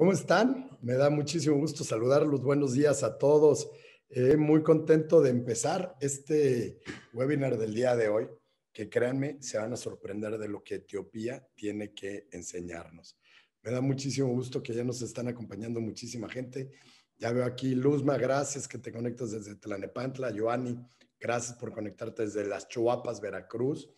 ¿Cómo están? Me da muchísimo gusto saludarlos. Buenos días a todos. Eh, muy contento de empezar este webinar del día de hoy, que créanme, se van a sorprender de lo que Etiopía tiene que enseñarnos. Me da muchísimo gusto que ya nos están acompañando muchísima gente. Ya veo aquí Luzma, gracias que te conectas desde Tlanepantla. Joani, gracias por conectarte desde Las Chuapas, Veracruz.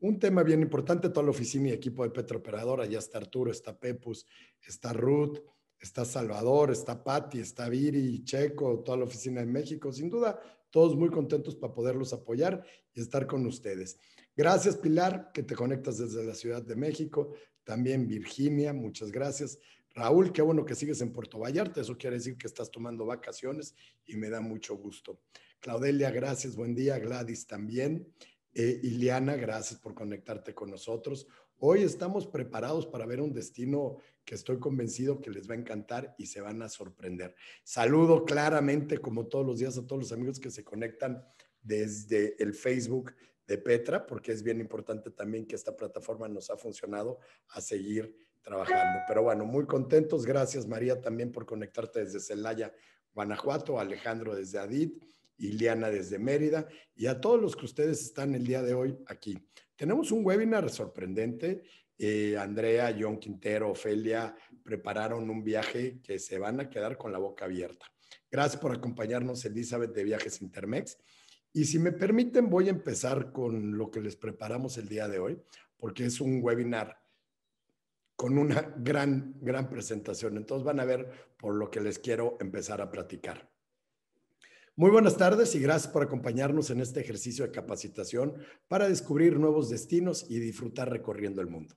Un tema bien importante, toda la oficina y equipo de Petrooperadora, ya está Arturo, está Pepus, está Ruth, está Salvador, está Patti, está Viri, Checo, toda la oficina de México. Sin duda, todos muy contentos para poderlos apoyar y estar con ustedes. Gracias, Pilar, que te conectas desde la Ciudad de México. También Virginia, muchas gracias. Raúl, qué bueno que sigues en Puerto Vallarta. Eso quiere decir que estás tomando vacaciones y me da mucho gusto. Claudelia, gracias, buen día. Gladys también. Eh, Iliana, gracias por conectarte con nosotros. Hoy estamos preparados para ver un destino que estoy convencido que les va a encantar y se van a sorprender. Saludo claramente, como todos los días, a todos los amigos que se conectan desde el Facebook de Petra, porque es bien importante también que esta plataforma nos ha funcionado a seguir trabajando. Pero bueno, muy contentos. Gracias, María, también por conectarte desde Celaya, Guanajuato, Alejandro desde Adit Iliana desde Mérida y a todos los que ustedes están el día de hoy aquí. Tenemos un webinar sorprendente. Eh, Andrea, John Quintero, Ofelia prepararon un viaje que se van a quedar con la boca abierta. Gracias por acompañarnos, Elizabeth de Viajes Intermex. Y si me permiten, voy a empezar con lo que les preparamos el día de hoy, porque es un webinar con una gran, gran presentación. Entonces van a ver por lo que les quiero empezar a platicar. Muy buenas tardes y gracias por acompañarnos en este ejercicio de capacitación para descubrir nuevos destinos y disfrutar recorriendo el mundo.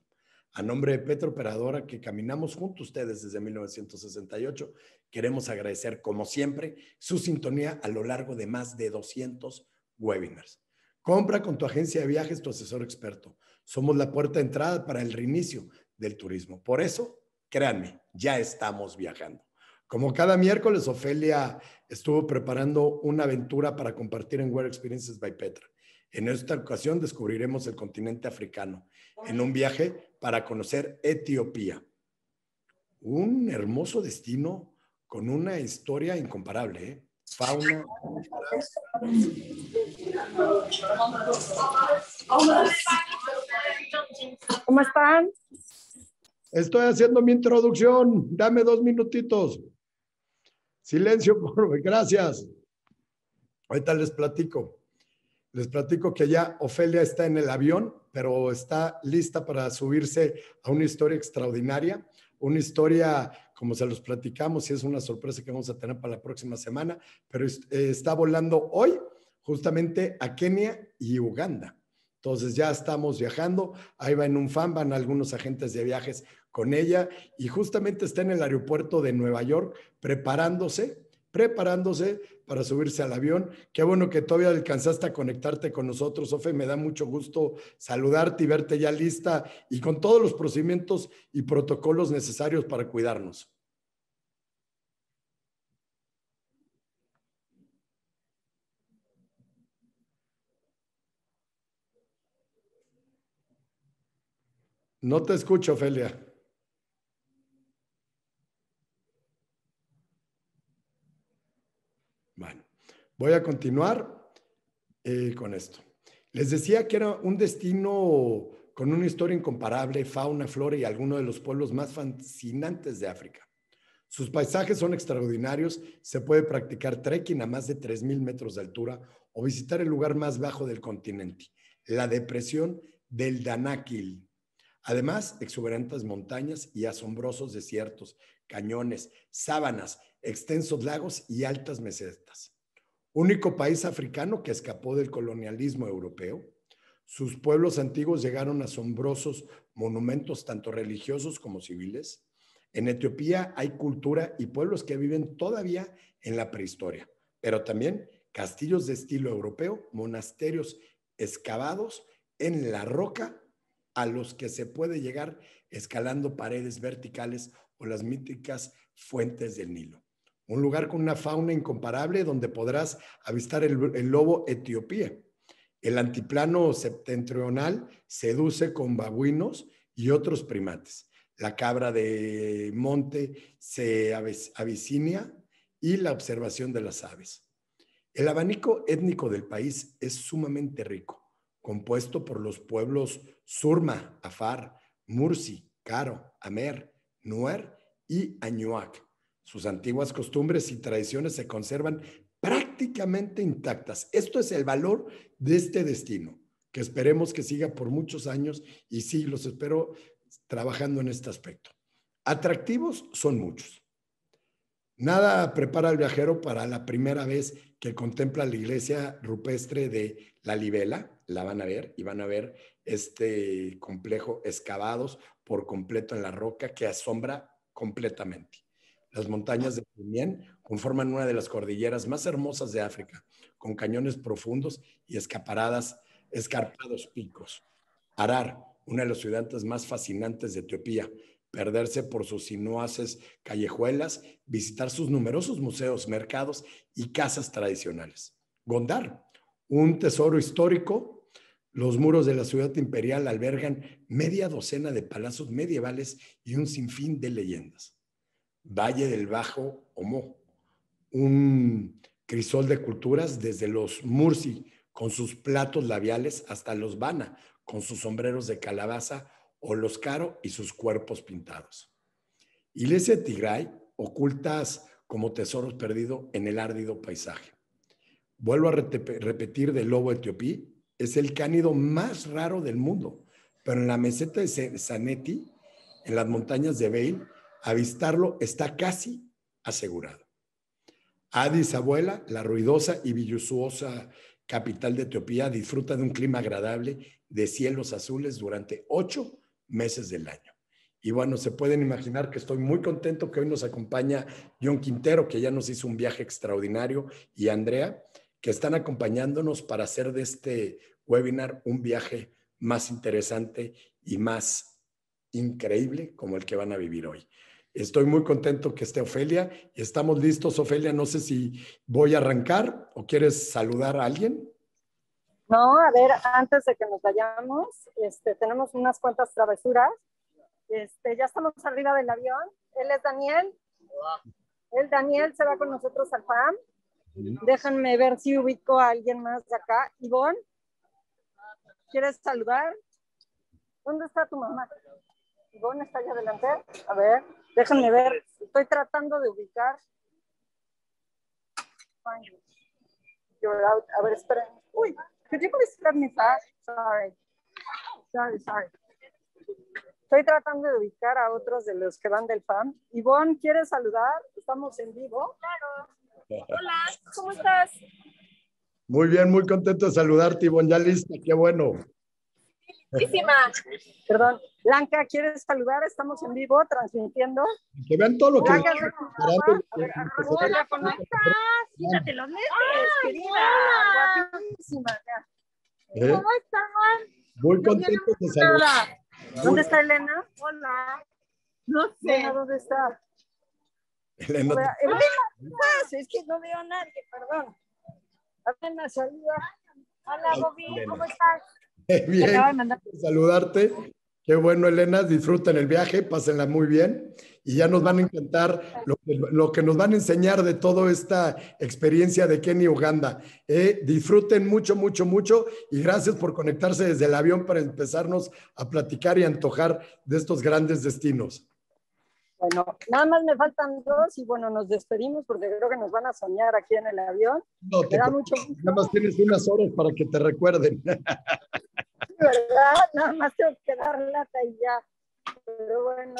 A nombre de Petro Operadora, que caminamos junto a ustedes desde 1968, queremos agradecer, como siempre, su sintonía a lo largo de más de 200 webinars. Compra con tu agencia de viajes tu asesor experto. Somos la puerta de entrada para el reinicio del turismo. Por eso, créanme, ya estamos viajando. Como cada miércoles, Ofelia estuvo preparando una aventura para compartir en Wear Experiences by Petra. En esta ocasión descubriremos el continente africano en un viaje para conocer Etiopía. Un hermoso destino con una historia incomparable. ¿eh? Fauna. ¿Cómo están? Estoy haciendo mi introducción. Dame dos minutitos. Silencio, por gracias. Ahorita les platico. Les platico que ya Ofelia está en el avión, pero está lista para subirse a una historia extraordinaria, una historia, como se los platicamos, y es una sorpresa que vamos a tener para la próxima semana, pero eh, está volando hoy justamente a Kenia y Uganda. Entonces ya estamos viajando, ahí va en un fan, van algunos agentes de viajes con ella y justamente está en el aeropuerto de Nueva York preparándose, preparándose para subirse al avión. Qué bueno que todavía alcanzaste a conectarte con nosotros, Ofe. Me da mucho gusto saludarte y verte ya lista y con todos los procedimientos y protocolos necesarios para cuidarnos. No te escucho, Ofelia. Voy a continuar eh, con esto. Les decía que era un destino con una historia incomparable, fauna, flora y algunos de los pueblos más fascinantes de África. Sus paisajes son extraordinarios, se puede practicar trekking a más de 3.000 metros de altura o visitar el lugar más bajo del continente, la depresión del Danakil. Además, exuberantes montañas y asombrosos desiertos, cañones, sábanas, extensos lagos y altas mesetas único país africano que escapó del colonialismo europeo. Sus pueblos antiguos llegaron asombrosos monumentos, tanto religiosos como civiles. En Etiopía hay cultura y pueblos que viven todavía en la prehistoria, pero también castillos de estilo europeo, monasterios excavados en la roca a los que se puede llegar escalando paredes verticales o las míticas fuentes del Nilo un lugar con una fauna incomparable donde podrás avistar el, lobo etiopía. El antiplano septentrional seduce con babuinos y otros primates. la cabra de monte se avicinia y la observación de las aves. El abanico étnico del país es sumamente rico, compuesto por los pueblos Surma, Afar, Mursi, Caro, Amer, Nuer y Añuac. Sus antiguas costumbres y tradiciones se conservan prácticamente intactas. Esto es el valor de este destino, que esperemos que siga por muchos años y sí, los espero trabajando en este aspecto. Atractivos son muchos. Nada prepara al viajero para la primera vez que contempla la iglesia rupestre de La Libela, la van a ver y van a ver este complejo excavados por completo en la roca que asombra completamente. Las montañas de Pimien conforman una de las cordilleras más hermosas de África, con cañones profundos y escarpados picos. Arar, una de las ciudades más fascinantes de Etiopía, perderse por sus sinuaces callejuelas, visitar sus numerosos museos, mercados y casas tradicionales. Gondar, un tesoro histórico, los muros de la ciudad imperial albergan media docena de palacios medievales y un sinfín de leyendas. Valle del Bajo Omo, un crisol de culturas desde los Mursi con sus platos labiales hasta los Bana con sus sombreros de calabaza o los Caro y sus cuerpos pintados. Iglesia de Tigray, ocultas como tesoros perdidos en el árdido paisaje. Vuelvo a repetir del lobo etiopí, es el cánido más raro del mundo, pero en la meseta de Saneti, en las montañas de Beil, avistarlo está casi asegurado. Addis Abuela, la ruidosa y villusuosa capital de Etiopía, disfruta de un clima agradable de cielos azules durante ocho meses del año. Y bueno, se pueden imaginar que estoy muy contento que hoy nos acompaña John Quintero, que ya nos hizo un viaje extraordinario, y Andrea, que están acompañándonos para hacer de este webinar un viaje más interesante y más increíble como el que van a vivir hoy. Estoy muy contento que esté Ofelia y estamos listos, Ofelia. No sé si voy a arrancar o quieres saludar a alguien. No, a ver, antes de que nos vayamos, este, tenemos unas cuantas travesuras. Este, ya estamos arriba del avión. Él es Daniel. El Daniel se va con nosotros al FAM. Déjenme ver si ubico a alguien más de acá. Ivonne, ¿quieres saludar? ¿Dónde está tu mamá? Ivonne está allá adelante. A ver, déjenme ver. Estoy tratando de ubicar. A ver, esperen. Uy, Could you please let me pass? Sorry. Sorry, sorry. Estoy tratando de ubicar a otros de los que van del PAM. Ivonne, ¿quieres saludar? Estamos en vivo. Claro. Hola, ¿cómo estás? Muy bien, muy contento de saludarte, Ivonne. Ya lista, qué bueno. Muchísima. Perdón. Blanca, ¿quieres saludar? Estamos en vivo transmitiendo. Que vean todo lo que... Blanca, hola, ¿cómo estás? Fíjate los lentes, querida. Guapísima. ¿Eh? ¿Cómo están? Muy contento de saludar. ¿Dónde está Elena? Hola. No sé. Elena, ¿dónde está? Elena. Elena, es que no veo a nadie, perdón. Elena, saluda. Hola, Bobby, ¿cómo estás? Bien, saludarte. Qué bueno, Elena, disfruten el viaje, pásenla muy bien y ya nos van a encantar lo que, lo que nos van a enseñar de toda esta experiencia de Kenia, Uganda. Eh, disfruten mucho, mucho, mucho y gracias por conectarse desde el avión para empezarnos a platicar y antojar de estos grandes destinos. Bueno, nada más me faltan dos y bueno, nos despedimos porque creo que nos van a soñar aquí en el avión. No, te da mucho Nada más tienes unas horas para que te recuerden. ¿Verdad? Nada más tengo que dar lata y ya. Pero bueno,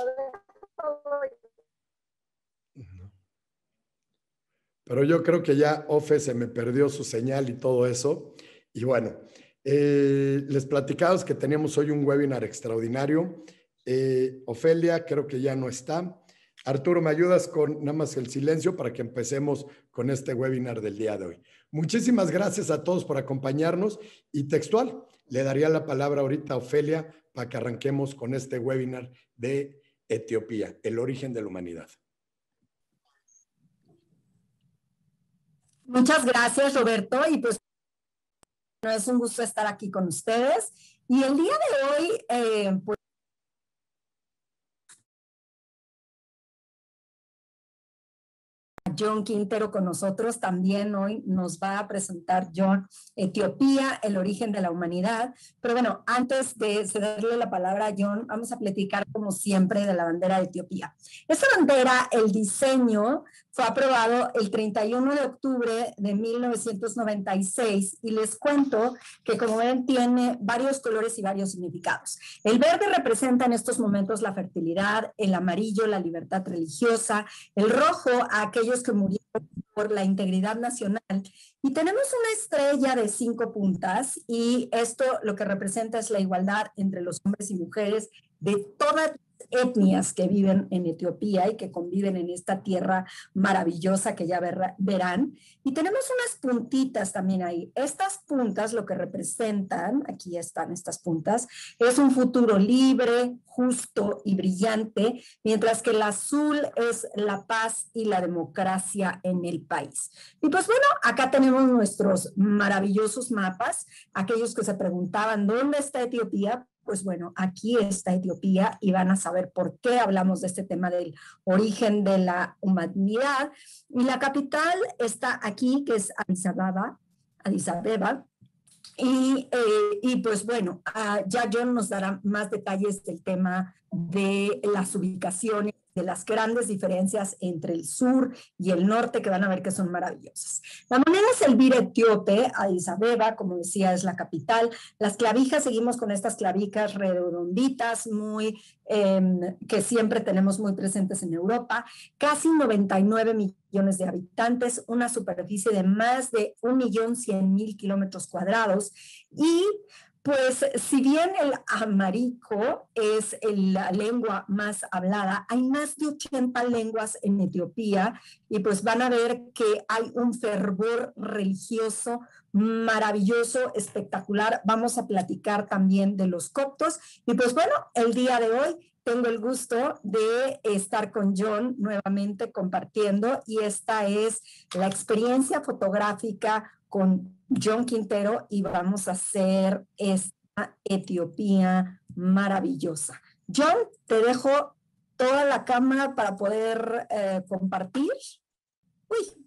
pero yo creo que ya Ofe se me perdió su señal y todo eso. Y bueno, eh, les platicamos que teníamos hoy un webinar extraordinario eh, Ofelia creo que ya no está. Arturo, ¿me ayudas con nada más el silencio para que empecemos con este webinar del día de hoy? Muchísimas gracias a todos por acompañarnos y textual, le daría la palabra ahorita a Ofelia para que arranquemos con este webinar de Etiopía, el origen de la humanidad. Muchas gracias, Roberto. Y pues es un gusto estar aquí con ustedes. Y el día de hoy, pues John Quintero con nosotros. También hoy nos va a presentar John Etiopía, el origen de la humanidad. Pero bueno, antes de cederle la palabra a John, vamos a platicar como siempre de la bandera de Etiopía. Esta bandera, el diseño fue aprobado el 31 de octubre de 1996 y les cuento que como ven tiene varios colores y varios significados. El verde representa en estos momentos la fertilidad, el amarillo la libertad religiosa, el rojo a aquellos que murieron por la integridad nacional. Y tenemos una estrella de cinco puntas y esto lo que representa es la igualdad entre los hombres y mujeres de todas etnias que viven en Etiopía y que conviven en esta tierra maravillosa que ya verán. Y tenemos unas puntitas también ahí. Estas puntas lo que representan, aquí están estas puntas, es un futuro libre, justo y brillante, mientras que el azul es la paz y la democracia en el país. Y pues bueno, acá tenemos nuestros maravillosos mapas, aquellos que se preguntaban, ¿dónde está Etiopía? Pues bueno, aquí está Etiopía y van a saber por qué hablamos de este tema del origen de la humanidad. Y la capital está aquí, que es Addis Addis Abeba. Y, eh, y pues bueno, ah, ya John nos dará más detalles del tema de las ubicaciones de las grandes diferencias entre el sur y el norte que van a ver que son maravillosas. La moneda es el vir etíope, Addis Abeba, como decía, es la capital. Las clavijas, seguimos con estas clavijas redonditas, muy, em, que siempre tenemos muy presentes en Europa. Casi 99 millones de habitantes, una superficie de más de 1.100.000 kilómetros cuadrados y pues si bien el amarico es la lengua más hablada, hay más de 80 lenguas en Etiopía y pues van a ver que hay un fervor religioso maravilloso, espectacular. Vamos a platicar también de los coptos y pues bueno, el día de hoy tengo el gusto de estar con John nuevamente compartiendo y esta es la experiencia fotográfica con John Quintero y vamos a hacer esta Etiopía maravillosa. John, te dejo toda la cámara para poder eh, compartir. Uy,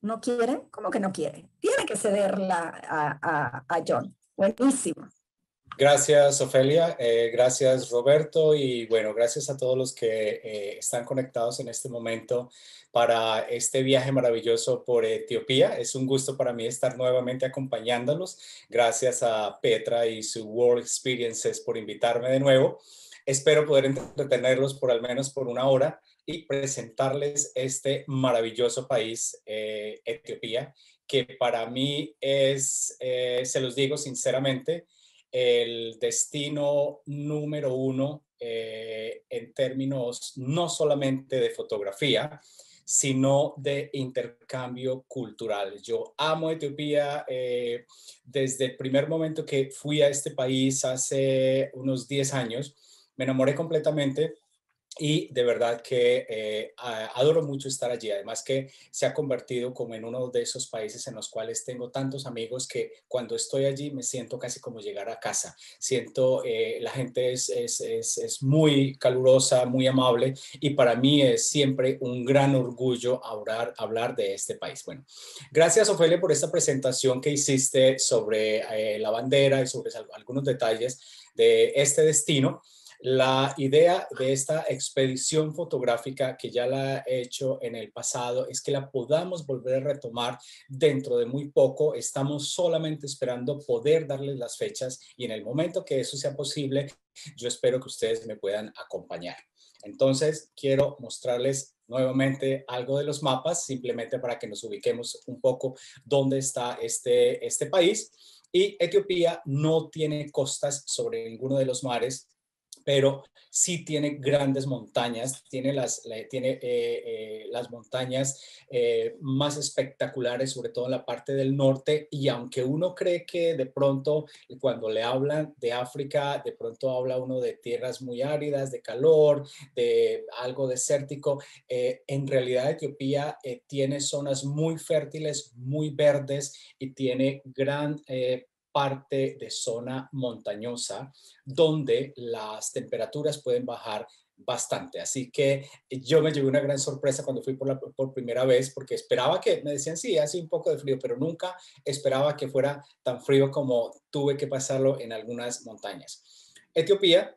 ¿no quiere? ¿Cómo que no quiere? Tiene que cederla a, a John. Buenísimo. Gracias, Ofelia. Eh, gracias, Roberto. Y bueno, gracias a todos los que eh, están conectados en este momento para este viaje maravilloso por Etiopía. Es un gusto para mí estar nuevamente acompañándolos. Gracias a Petra y su World Experiences por invitarme de nuevo. Espero poder entretenerlos por al menos por una hora y presentarles este maravilloso país, eh, Etiopía, que para mí es, se los digo sinceramente, el destino número uno eh, en términos no solamente de fotografía, sino de intercambio cultural. Yo amo Etiopía eh, desde el primer momento que fui a este país hace unos 10 años. Me enamoré completamente y de verdad que eh, adoro mucho estar allí. Además que se ha convertido como en uno de esos países en los cuales tengo tantos amigos que cuando estoy allí me siento casi como llegar a casa. Siento, eh, la gente es, es, es, es, muy calurosa, muy amable y para mí es siempre un gran orgullo hablar, hablar de este país. Bueno, gracias Ofelia por esta presentación que hiciste sobre eh, la bandera y sobre algunos detalles de este destino. La idea de esta expedición fotográfica que ya la he hecho en el pasado es que la podamos volver a retomar dentro de muy poco. Estamos solamente esperando poder darles las fechas y en el momento que eso sea posible, yo espero que ustedes me puedan acompañar. Entonces, quiero mostrarles nuevamente algo de los mapas, simplemente para que nos ubiquemos un poco dónde está este, este país. Y Etiopía no tiene costas sobre ninguno de los mares, pero sí tiene grandes montañas, tiene las, tiene, eh, eh, las montañas eh, más espectaculares, sobre todo en la parte del norte, y aunque uno cree que de pronto cuando le hablan de África, de pronto habla uno de tierras muy áridas, de calor, de algo desértico, en realidad Etiopía tiene zonas muy fértiles, muy verdes y tiene gran parte de zona montañosa donde las temperaturas pueden bajar bastante. Así que yo me llevé una gran sorpresa cuando fui por, primera vez porque esperaba que, me decían, sí, hace un poco de frío, pero nunca esperaba que fuera tan frío como tuve que pasarlo en algunas montañas. Etiopía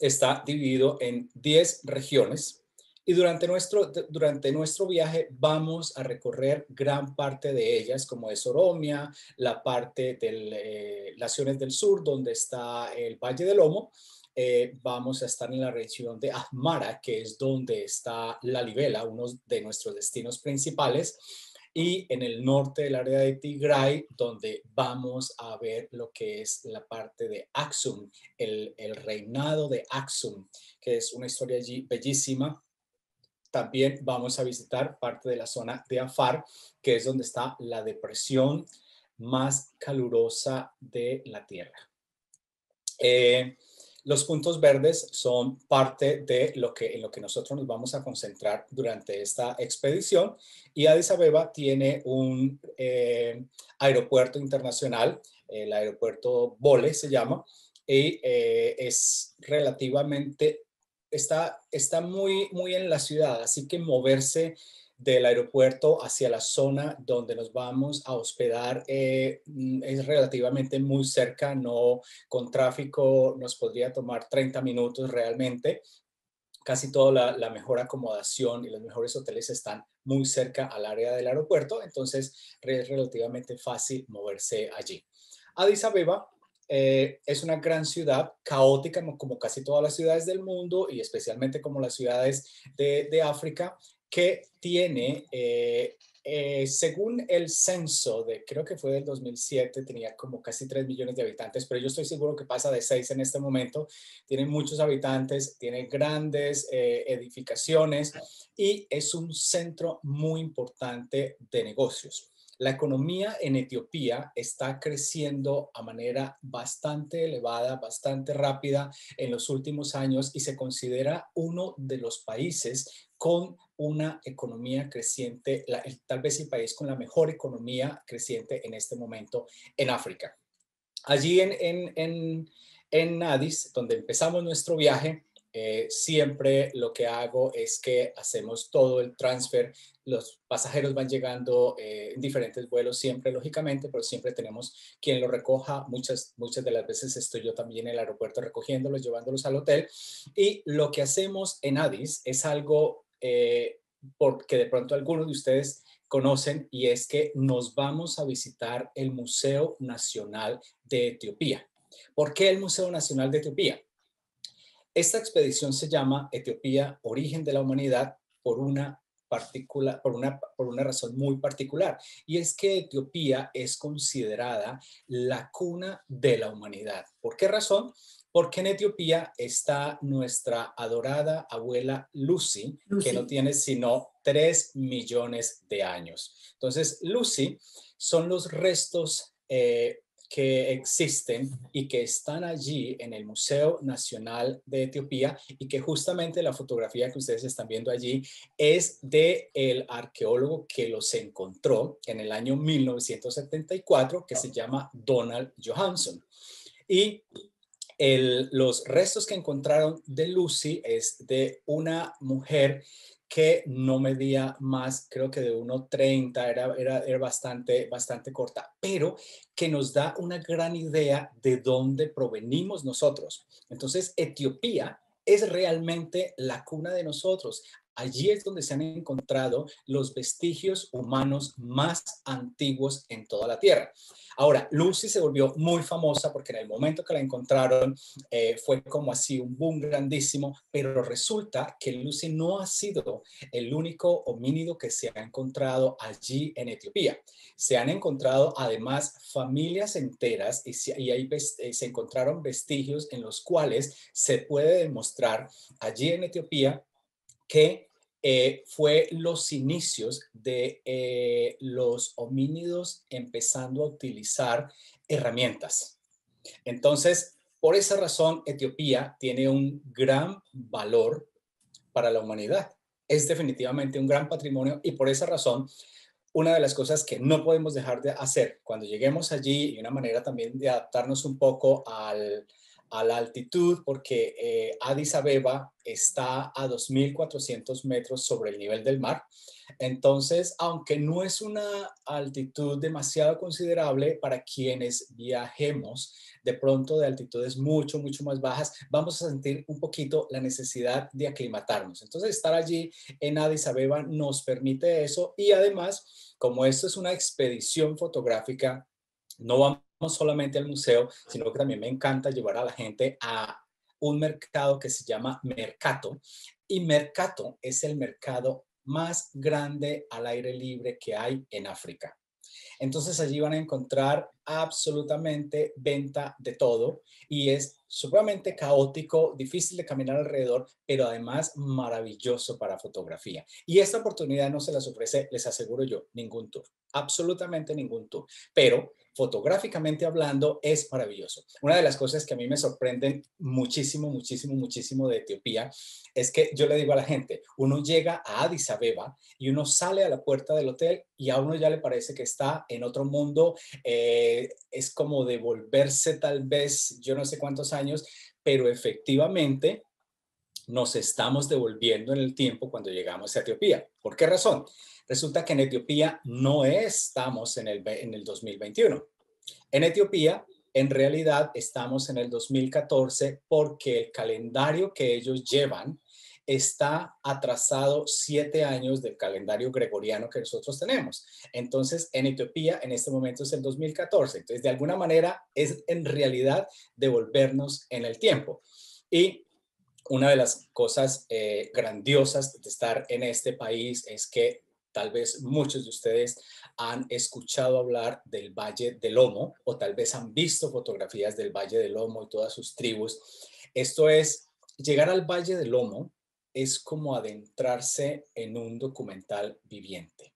está dividido en 10 regiones y durante nuestro, durante nuestro viaje vamos a recorrer gran parte de ellas, como es Oromia, la parte de eh, las del sur, donde está el Valle del Lomo. Eh, vamos a estar en la región de Ahmara, que es donde está La Libela, uno de nuestros destinos principales y en el norte del área de Tigray, donde vamos a ver lo que es la parte de Axum, el, el reinado de Axum, que es una historia allí bellísima también vamos a visitar parte de la zona de Afar, que es donde está la depresión más calurosa de la Tierra. Eh, los puntos verdes son parte de lo que, en lo que nosotros nos vamos a concentrar durante esta expedición y Addis Abeba tiene un eh, aeropuerto internacional, el aeropuerto Bole se llama, y eh, es relativamente está, está muy, muy en la ciudad, así que moverse del aeropuerto hacia la zona donde nos vamos a hospedar eh, mm, es relativamente muy cerca, no con tráfico nos podría tomar 30 minutos realmente. Casi toda la, mejor acomodación y los mejores hoteles están muy cerca al área del aeropuerto, entonces es relativamente fácil moverse allí. Addis Abeba eh, es una gran ciudad caótica como casi todas las ciudades del mundo y especialmente como las ciudades de, África que tiene, eh, eh, según el censo de, creo que fue del 2007, tenía como casi 3 millones de habitantes, pero yo estoy seguro que pasa de 6 en este momento. Tiene muchos habitantes, tiene grandes edificaciones y es un centro muy importante de negocios. La economía en Etiopía está creciendo a manera bastante elevada, bastante rápida en los últimos años y se considera uno de los países con una economía creciente, tal vez el país con la mejor economía creciente en este momento en África. Allí en, en, en, en Addis, donde empezamos nuestro viaje, eh, siempre lo que hago es que hacemos todo el transfer. Los pasajeros van llegando eh, en diferentes vuelos siempre, lógicamente, pero siempre tenemos quien lo recoja. Muchas, muchas de las veces estoy yo también en el aeropuerto recogiéndolos, llevándolos al hotel. Y lo que hacemos en Addis es algo eh, porque de pronto algunos de ustedes conocen y es que nos vamos a visitar el Museo Nacional de Etiopía. ¿Por qué el Museo Nacional de Etiopía? Esta expedición se llama Etiopía, origen de la humanidad, por una, particular, por, una, por una razón muy particular, y es que Etiopía es considerada la cuna de la humanidad. ¿Por qué razón? Porque en Etiopía está nuestra adorada abuela Lucy, que no tiene sino 3 millones de años. Entonces, Lucy son los restos eh, que existen y que están allí en el Museo Nacional de Etiopía y que justamente la fotografía que ustedes están viendo allí es de el arqueólogo que los encontró en el año 1974 que se llama Donald Johansson. Y los restos que encontraron de Lucy es de una mujer que no medía más, creo que de 1,30, era, era, era bastante, bastante corta, pero que nos da una gran idea de dónde provenimos nosotros. Entonces, Etiopía es realmente la cuna de nosotros. Allí es donde se han encontrado los vestigios humanos más antiguos en toda la Tierra. Ahora, Lucy se volvió muy famosa porque en el momento que la encontraron eh, fue como así un boom grandísimo, pero resulta que Lucy no ha sido el único homínido que se ha encontrado allí en Etiopía. Se han encontrado además familias enteras y, y ahí eh, se encontraron vestigios en los cuales se puede demostrar allí en Etiopía que eh, fue los inicios de eh, los homínidos empezando a utilizar herramientas. Entonces, por esa razón, Etiopía tiene un gran valor para la humanidad. Es definitivamente un gran patrimonio y por esa razón, una de las cosas que no podemos dejar de hacer cuando lleguemos allí y una manera también de adaptarnos un poco al, a la altitud porque eh, Addis Abeba está a 2.400 metros sobre el nivel del mar. Entonces, aunque no es una altitud demasiado considerable para quienes viajemos de pronto de altitudes mucho, mucho más bajas, vamos a sentir un poquito la necesidad de aclimatarnos. Entonces, estar allí en Addis Abeba nos permite eso y además, como esto es una expedición fotográfica, no vamos solamente al museo, sino que también me encanta llevar a la gente a un mercado que se llama Mercato. Y Mercato es el mercado más grande al aire libre que hay en África. Entonces allí van a encontrar absolutamente venta de todo y es sumamente caótico, difícil de caminar alrededor, pero además maravilloso para fotografía. Y esta oportunidad no se las ofrece, les aseguro yo, ningún tour, absolutamente ningún tour. Pero fotográficamente hablando, es maravilloso. Una de las cosas que a mí me sorprenden muchísimo, muchísimo, muchísimo de Etiopía es que yo le digo a la gente, uno llega a Addis Abeba y uno sale a la puerta del hotel y a uno ya le parece que está en otro mundo, eh, es como devolverse tal vez, yo no sé cuántos años, pero efectivamente nos estamos devolviendo en el tiempo cuando llegamos a Etiopía. ¿Por qué razón? Resulta que en Etiopía no estamos en el, en el 2021. En Etiopía, en realidad, estamos en el 2014 porque el calendario que ellos llevan está atrasado siete años del calendario gregoriano que nosotros tenemos. Entonces, en Etiopía, en este momento es el 2014. Entonces, de alguna manera, es en realidad devolvernos en el tiempo. Y una de las cosas eh, grandiosas de estar en este país es que Tal vez muchos de ustedes han escuchado hablar del Valle del Lomo o tal vez han visto fotografías del Valle del Lomo y todas sus tribus. Esto es, llegar al Valle del Lomo es como adentrarse en un documental viviente.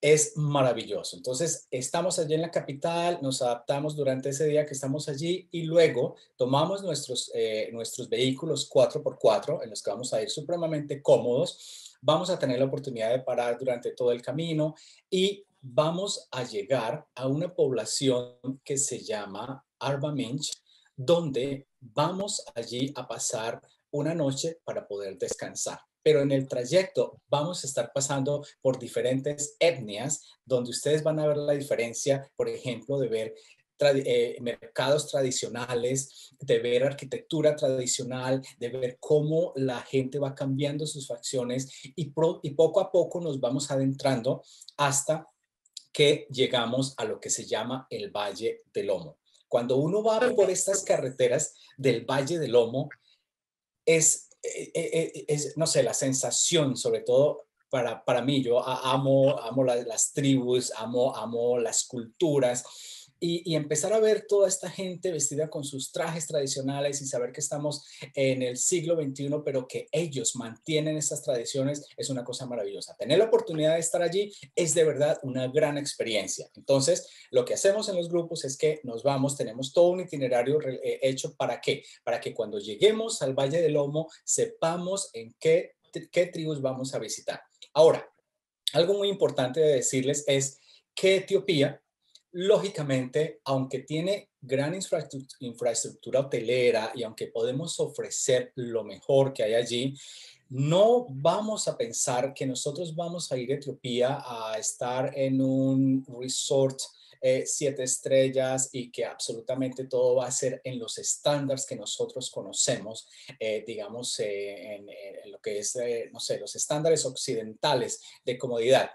Es maravilloso. Entonces, estamos allí en la capital, nos adaptamos durante ese día que estamos allí y luego tomamos nuestros, eh, nuestros vehículos 4x4 en los que vamos a ir supremamente cómodos vamos a tener la oportunidad de parar durante todo el camino y vamos a llegar a una población que se llama Arba Minch, donde vamos allí a pasar una noche para poder descansar. Pero en el trayecto vamos a estar pasando por diferentes etnias donde ustedes van a ver la diferencia, por ejemplo, de ver eh, mercados tradicionales, de ver arquitectura tradicional, de ver cómo la gente va cambiando sus facciones y, y poco a poco nos vamos adentrando hasta que llegamos a lo que se llama el Valle del Lomo. Cuando uno va por estas carreteras del Valle del Lomo, es, eh, eh, es no sé, la sensación, sobre todo para, para mí, yo amo, amo las, las tribus, amo, amo las culturas y, empezar a ver toda esta gente vestida con sus trajes tradicionales y saber que estamos en el siglo XXI, pero que ellos mantienen esas tradiciones, es una cosa maravillosa. Tener la oportunidad de estar allí es de verdad una gran experiencia. Entonces, lo que hacemos en los grupos es que nos vamos, tenemos todo un itinerario eh, hecho para qué? Para que cuando lleguemos al Valle del Lomo sepamos en qué, qué tribus vamos a visitar. Ahora, algo muy importante de decirles es que Etiopía lógicamente, aunque tiene gran infraestructura hotelera y aunque podemos ofrecer lo mejor que hay allí, no vamos a pensar que nosotros vamos a ir a Etiopía a estar en un resort eh, siete estrellas y que absolutamente todo va a ser en los estándares que nosotros conocemos, eh, digamos, eh, en, en, lo que es, no sé, los estándares occidentales de comodidad.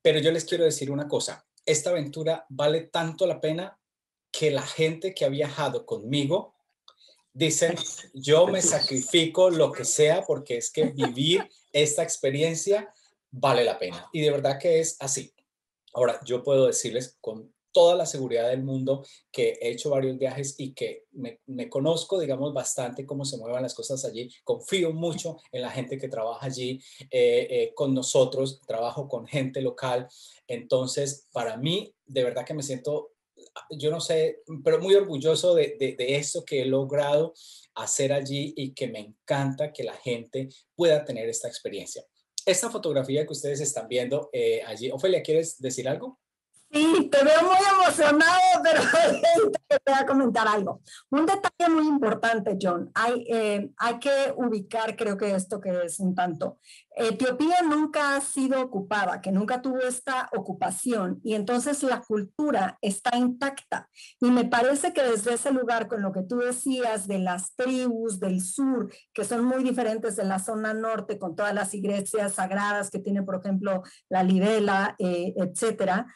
Pero yo les quiero decir una cosa, esta aventura vale tanto la pena que la gente que ha viajado conmigo dicen, yo me sacrifico lo que sea porque es que vivir esta experiencia vale la pena. Y de verdad que es así. Ahora, yo puedo decirles con toda la seguridad del mundo que he hecho varios viajes y que me, conozco, digamos, bastante cómo se mueven las cosas allí. Confío mucho en la gente que trabaja allí eh, eh, con nosotros, trabajo con gente local. Entonces, para mí, de verdad que me siento, yo no sé, pero muy orgulloso de, de, de esto que he logrado hacer allí y que me encanta que la gente pueda tener esta experiencia. Esta fotografía que ustedes están viendo eh, allí, Ofelia, ¿quieres decir algo? Sí, te veo muy emocionado, pero te voy a comentar algo. Un detalle muy importante, John. Hay, eh, hay que ubicar, creo que esto que es un tanto. Etiopía nunca ha sido ocupada, que nunca tuvo esta ocupación y entonces la cultura está intacta. Y me parece que desde ese lugar, con lo que tú decías de las tribus del sur, que son muy diferentes de la zona norte, con todas las iglesias sagradas que tiene, por ejemplo, la Libela, eh, etcétera,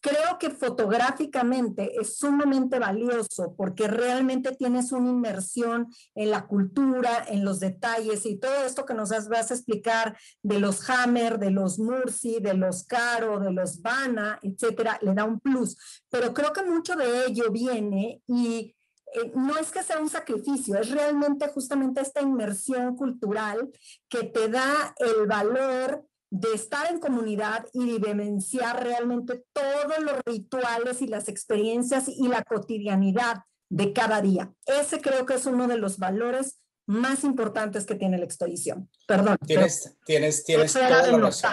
creo que fotográficamente es sumamente valioso porque realmente tienes una inmersión en la cultura, en los detalles y todo esto que nos vas a explicar de los Hammer, de los Mursi, de los Caro, de los Bana, etcétera, le da un plus. Pero creo que mucho de ello viene y eh, no es que sea un sacrificio, es realmente justamente esta inmersión cultural que te da el valor de estar en comunidad y vivenciar realmente todos los rituales y las experiencias y la cotidianidad de cada día. Ese creo que es uno de los valores más importantes que tiene la expedición. Perdón. Tienes, tienes, tienes toda la razón.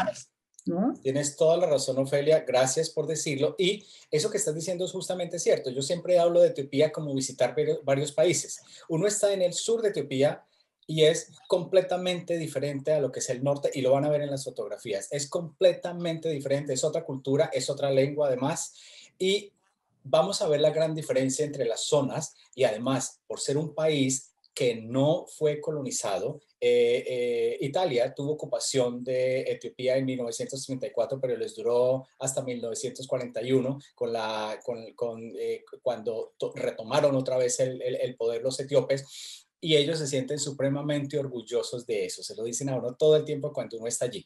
Tienes toda la razón, Ofelia. Gracias por decirlo. Y eso que estás diciendo es justamente cierto. Yo siempre hablo de Etiopía como visitar varios países. Uno está en el sur de Etiopía, y es completamente diferente a lo que es el norte y lo van a ver en las fotografías. Es completamente diferente, es otra cultura, es otra lengua además y vamos a ver la gran diferencia entre las zonas y además por ser un país que no fue colonizado, eh, eh, Italia tuvo ocupación de Etiopía en 1934, pero les duró hasta 1941, con la, con, eh, cuando retomaron otra vez el, el poder los etíopes y ellos se sienten supremamente orgullosos de eso. Se lo dicen a uno todo el tiempo cuando uno está allí.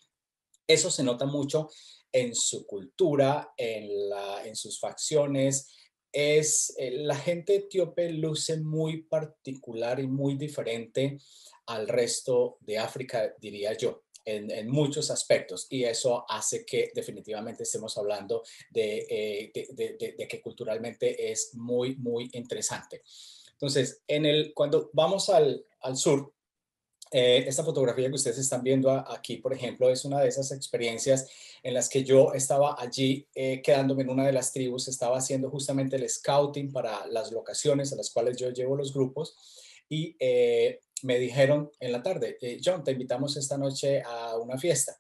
Eso se nota mucho en su cultura, en, la, en sus facciones. Es, eh, la gente etíope luce muy particular y muy diferente al resto de África, diría yo. En, en, muchos aspectos y eso hace que definitivamente estemos hablando de, eh, de, de, de, que culturalmente es muy, muy interesante. Entonces, en el, cuando vamos al, sur, eh, esta fotografía que ustedes están viendo aquí, por ejemplo, es una de esas experiencias en las que yo estaba allí eh, quedándome en una de las tribus, estaba haciendo justamente el scouting para las locaciones a las cuales yo llevo los grupos y eh, me dijeron en la tarde, John, te invitamos esta noche a una fiesta.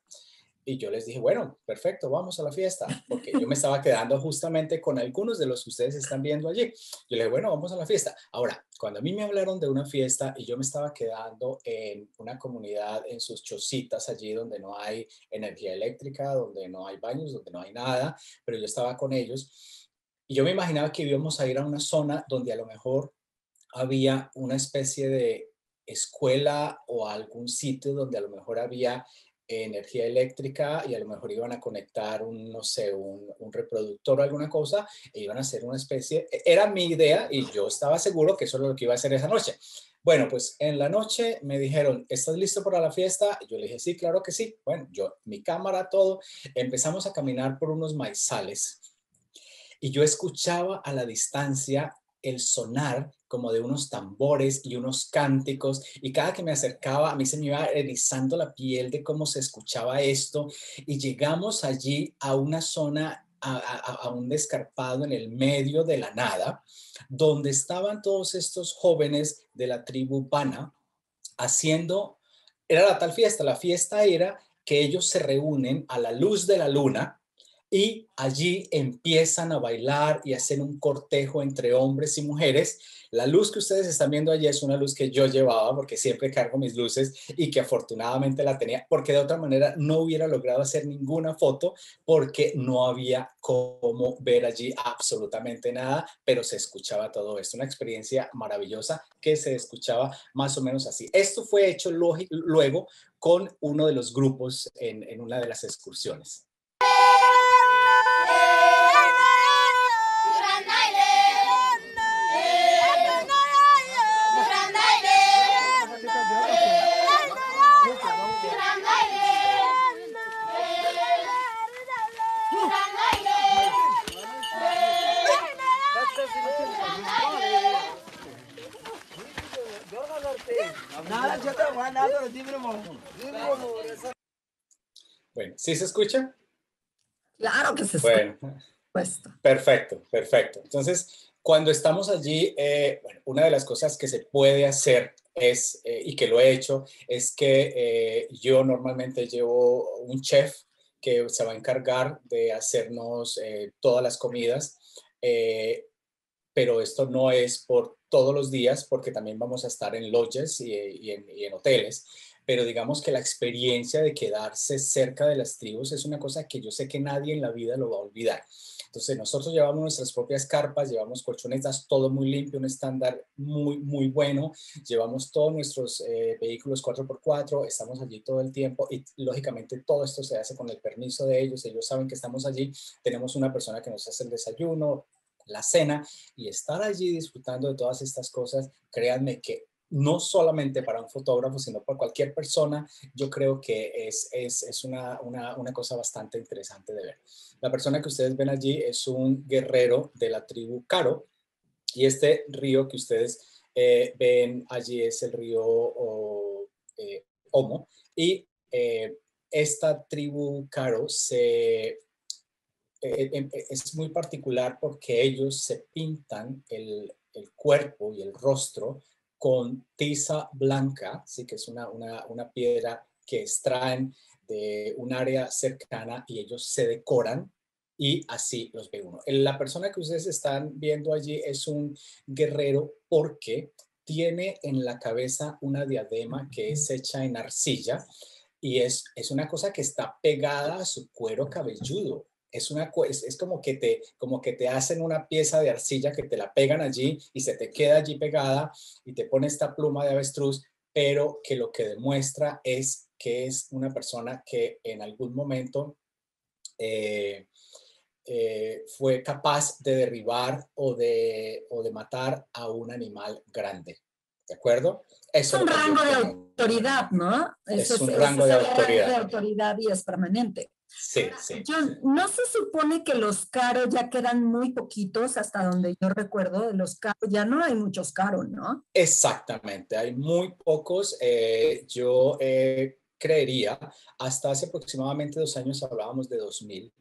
Y yo les dije, bueno, perfecto, vamos a la fiesta, porque yo me estaba quedando justamente con algunos de los que ustedes están viendo allí. Yo le dije, bueno, vamos a la fiesta. Ahora, cuando a mí me hablaron de una fiesta y yo me estaba quedando en una comunidad, en sus chocitas allí donde no hay energía eléctrica, donde no hay baños, donde no hay nada, pero yo estaba con ellos y yo me imaginaba que íbamos a ir a una zona donde a lo mejor había una especie de escuela o algún sitio donde a lo mejor había energía eléctrica y a lo mejor iban a conectar un, no sé, un, reproductor o alguna cosa e iban a hacer una especie, e, era mi idea y yo estaba seguro que eso era lo que iba a hacer esa noche. Bueno, pues en la noche me dijeron, ¿estás listo para la fiesta? Yo le dije, sí, claro que sí. Bueno, yo, mi cámara, todo, empezamos a caminar por unos maizales y yo escuchaba a la distancia el sonar como de unos tambores y unos cánticos y cada que me acercaba a mí se me iba erizando la piel de cómo se escuchaba esto y llegamos allí a una zona a, un descarpado en el medio de la nada, donde estaban todos estos jóvenes de la tribu Bana haciendo, era la tal fiesta, la fiesta era que ellos se reúnen a la luz de la luna y allí empiezan a bailar y hacer un cortejo entre hombres y mujeres. La luz que ustedes están viendo allí es una luz que yo llevaba porque siempre cargo mis luces y que afortunadamente la tenía porque de otra manera no hubiera logrado hacer ninguna foto porque no había cómo ver allí absolutamente nada, pero se escuchaba todo esto. Una experiencia maravillosa que se escuchaba más o menos así. Esto fue hecho luego con uno de los grupos en una de las excursiones. Bueno, ¿sí se escucha? Claro que se escucha. Bueno. Perfecto, perfecto. Entonces, cuando estamos allí, eh, bueno, una de las cosas que se puede hacer es, eh, y que lo he hecho, es que eh, yo normalmente llevo un chef que se va a encargar de hacernos todas las comidas, pero esto no es por todos los días, porque también vamos a estar en lodges y, en, hoteles, pero digamos que la experiencia de quedarse cerca de las tribus es una cosa que yo sé que nadie en la vida lo va a olvidar. Entonces nosotros llevamos nuestras propias carpas, llevamos colchonetas, todo muy limpio, un estándar muy, muy bueno, llevamos todos nuestros eh, vehículos 4x4, estamos allí todo el tiempo y lógicamente todo esto se hace con el permiso de ellos, ellos saben que estamos allí, tenemos una persona que nos hace el desayuno, la cena y estar allí disfrutando de todas estas cosas, créanme que no solamente para un fotógrafo, sino para cualquier persona, yo creo que es, es, es una, una, una, cosa bastante interesante de ver. La persona que ustedes ven allí es un guerrero de la tribu Caro y este río que ustedes eh, ven allí es el río o, eh, y eh, esta tribu Caro se es muy particular porque ellos se pintan el, el, cuerpo y el rostro con tiza blanca, sí que es una, una, una piedra que extraen de un área cercana y ellos se decoran y así los ve uno. La persona que ustedes están viendo allí es un guerrero porque tiene en la cabeza una diadema que es hecha en arcilla y es, es una cosa que está pegada a su cuero cabelludo es, una, es, es, como, que te, como que te hacen una pieza de arcilla que te la pegan allí y se te queda allí pegada y te pone esta pluma de avestruz, pero que lo que demuestra es que es una persona que en algún momento eh, eh, fue capaz de derribar o de, o de matar a un animal grande. ¿De acuerdo? es un rango de autoridad, ¿no? Es, un rango de autoridad. de autoridad y es permanente. Sí, sí. John, ¿no se supone que los caros ya quedan muy poquitos hasta donde yo recuerdo? De los caros ya no hay muchos caros, ¿no? Exactamente, hay muy pocos. Eh, yo eh, creería, hasta hace aproximadamente dos años hablábamos de 2000,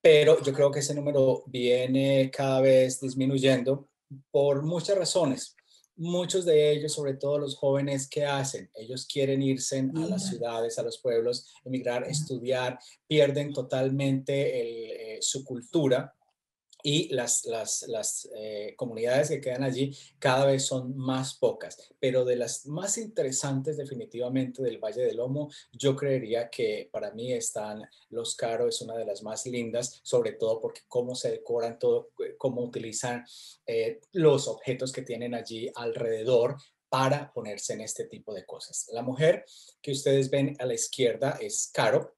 pero yo creo que ese número viene cada vez disminuyendo por muchas razones muchos de ellos, sobre todo los jóvenes, ¿qué hacen? Ellos quieren irse a las ciudades, a los pueblos, emigrar, estudiar, pierden totalmente eh, su cultura y las, las, las eh, comunidades que quedan allí cada vez son más pocas, pero de las más interesantes definitivamente del Valle del Lomo, yo creería que para mí están Los Caro, es una de las más lindas, sobre todo porque cómo se decoran todo, eh, cómo utilizan eh, los objetos que tienen allí alrededor para ponerse en este tipo de cosas. La mujer que ustedes ven a la izquierda es Caro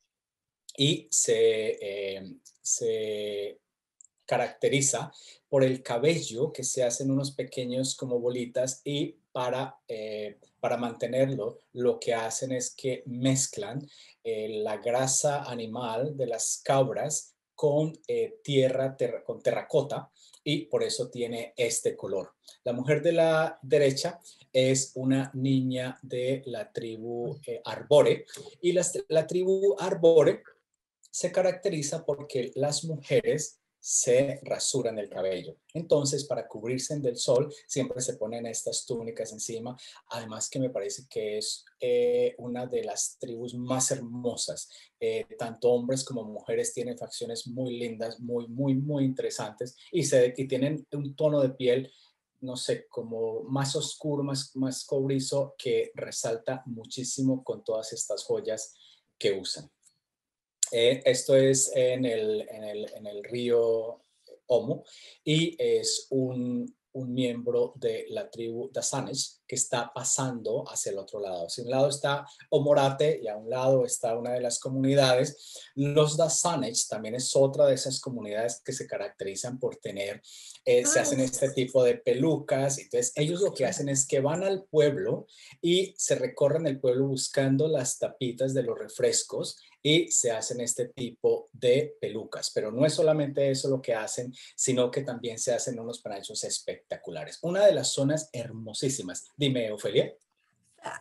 y se, se caracteriza por el cabello que se hacen unos pequeños como bolitas y para, eh, para mantenerlo lo que hacen es que mezclan eh, la grasa animal de las cabras con eh, tierra, con terracota y por eso tiene este color. La mujer de la derecha es una niña de la tribu Arbore y la tribu Arbore se caracteriza porque las mujeres se rasuran el cabello. Entonces, para cubrirse del sol, siempre se ponen estas túnicas encima. Además que me parece que es eh, una de las tribus más hermosas. Eh, tanto hombres como mujeres tienen facciones muy lindas, muy, muy, muy interesantes y, se, y tienen un tono de piel no sé, como más oscuro, más, más cobrizo, que resalta muchísimo con todas estas joyas que usan. Eh, esto es en el, en el, en el río Omo y es un, un, miembro de la tribu Dasanes que está pasando hacia el otro lado. Si un lado está Omorate y a un lado está una de las comunidades, los Dasanes también es otra de esas comunidades que se caracterizan por tener, eh, se hacen ah. este tipo de pelucas. Entonces ellos lo que hacen es que van al pueblo y se recorren el pueblo buscando las tapitas de los refrescos y se hacen este tipo de pelucas. Pero no es solamente eso lo que hacen, sino que también se hacen unos panachos espectaculares. Una de las zonas hermosísimas. Dime, Ofelia.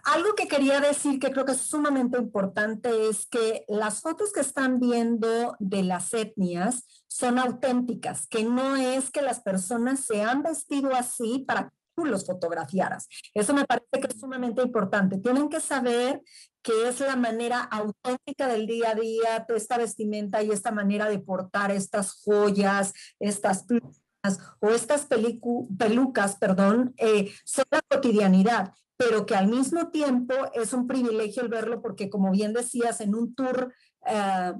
algo que quería decir que creo que es sumamente importante es que las fotos que están viendo de las etnias son auténticas, que no es que las personas se han vestido así para tú los fotografiaras. Eso me parece que es sumamente importante. Tienen que saber que es la manera auténtica del día a día, esta vestimenta y esta manera de portar estas joyas, estas o estas pelucas, perdón, eh, son la cotidianidad pero que al mismo tiempo es un privilegio el verlo porque, como bien decías, en un tour eh,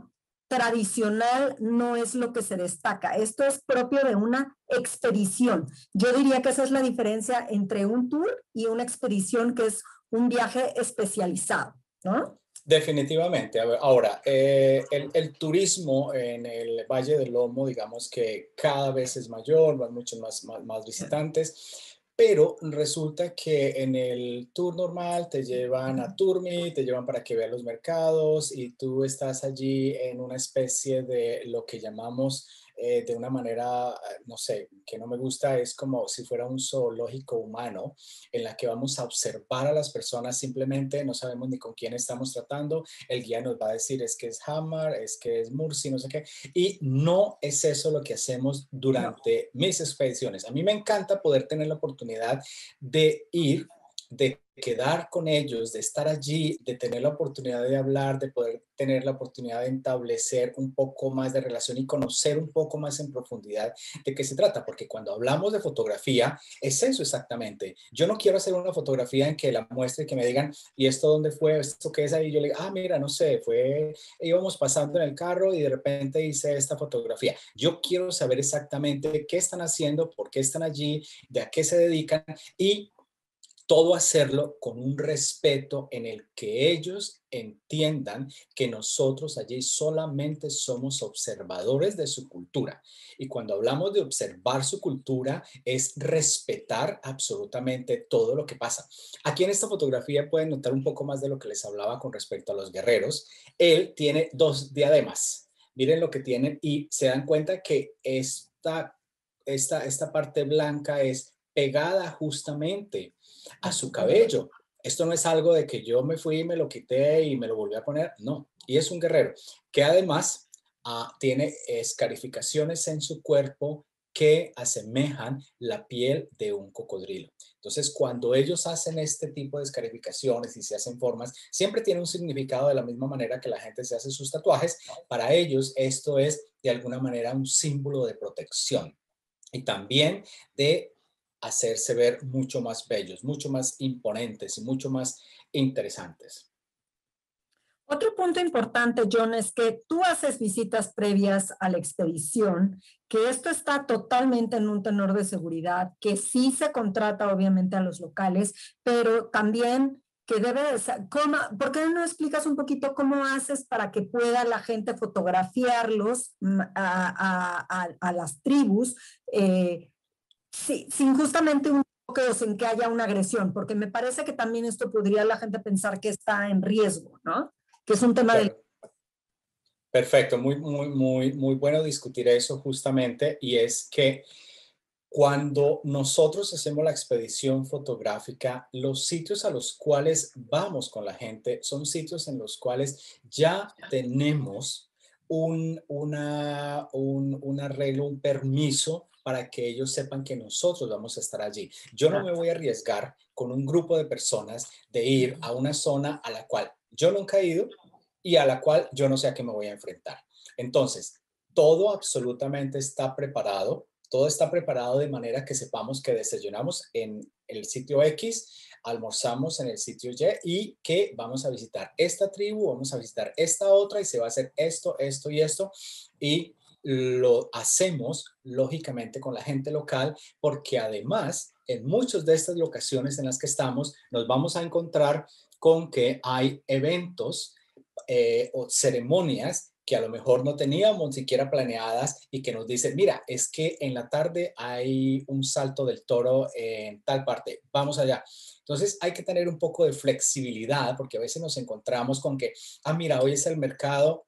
tradicional no es lo que se destaca. Esto es propio de una expedición. Yo diría que esa es la diferencia entre un tour y una expedición que es un viaje especializado, ¿no? Definitivamente. Ahora, eh, el, turismo en el Valle del Lomo, digamos que cada vez es mayor, van muchos más, más visitantes pero resulta que en el tour normal te llevan a Turmi, te llevan para que veas los mercados y tú estás allí en una especie de lo que llamamos eh, de una manera, no sé, que no me gusta, es como si fuera un zoológico humano en la que vamos a observar a las personas simplemente, no sabemos ni con quién estamos tratando, el guía nos va a decir es que es Hammer, es que es Mursi, no sé qué, y no es eso lo que hacemos durante mis expediciones. A mí me encanta poder tener la oportunidad de ir de quedar con ellos, de estar allí, de tener la oportunidad de hablar, de poder tener la oportunidad de establecer un poco más de relación y conocer un poco más en profundidad de qué se trata, porque cuando hablamos de fotografía, es eso exactamente. Yo no quiero hacer una fotografía en que la muestre y que me digan, ¿y esto dónde fue? ¿Esto qué es ahí? Yo le digo, ah, mira, no sé, fue, íbamos pasando en el carro y de repente hice esta fotografía. Yo quiero saber exactamente qué están haciendo, por qué están allí, de a qué se dedican y todo hacerlo con un respeto en el que ellos entiendan que nosotros allí solamente somos observadores de su cultura. Y cuando hablamos de observar su cultura es respetar absolutamente todo lo que pasa. Aquí en esta fotografía pueden notar un poco más de lo que les hablaba con respecto a los guerreros. Él tiene dos diademas. Miren lo que tienen y se dan cuenta que esta, esta, esta parte blanca es pegada justamente a su cabello. Esto no es algo de que yo me fui y me lo quité y me lo volví a poner, no. Y es un guerrero que además ah, tiene escarificaciones en su cuerpo que asemejan la piel de un cocodrilo. Entonces, cuando ellos hacen este tipo de escarificaciones y se hacen formas, siempre tiene un significado de la misma manera que la gente se hace sus tatuajes. Para ellos, esto es de alguna manera un símbolo de protección y también de hacerse ver mucho más bellos, mucho más imponentes y mucho más interesantes. Otro punto importante, John, es que tú haces visitas previas a la expedición, que esto está totalmente en un tenor de seguridad, que sí se contrata obviamente a los locales, pero también que debe ¿cómo, ¿por qué no explicas un poquito cómo haces para que pueda la gente fotografiarlos mm, a, a, las tribus? Eh, Sí, sin justamente un toque o sin que haya una agresión, porque me parece que también esto podría la gente pensar que está en riesgo, ¿no? Que es un tema del... Perfecto, muy, muy, muy, muy bueno discutir eso justamente y es que cuando nosotros hacemos la expedición fotográfica, los sitios a los cuales vamos con la gente son sitios en los cuales ya tenemos un, una, un, un arreglo, un permiso para que ellos sepan que nosotros vamos a estar allí. Yo no me voy a arriesgar con un grupo de personas de ir a una zona a la cual yo nunca he ido y a la cual yo no sé a qué me voy a enfrentar. Entonces, todo absolutamente está preparado, todo está preparado de manera que sepamos que desayunamos en el sitio X, almorzamos en el sitio Y y que vamos a visitar esta tribu, vamos a visitar esta otra y se va a hacer esto, esto y esto. Y lo hacemos lógicamente con la gente local porque además en muchas de estas locaciones en las que estamos nos vamos a encontrar con que hay eventos eh, o ceremonias que a lo mejor no teníamos siquiera planeadas y que nos dicen, mira, es que en la tarde hay un salto del toro en tal parte, vamos allá. Entonces hay que tener un poco de flexibilidad porque a veces nos encontramos con que, ah, mira, hoy es el mercado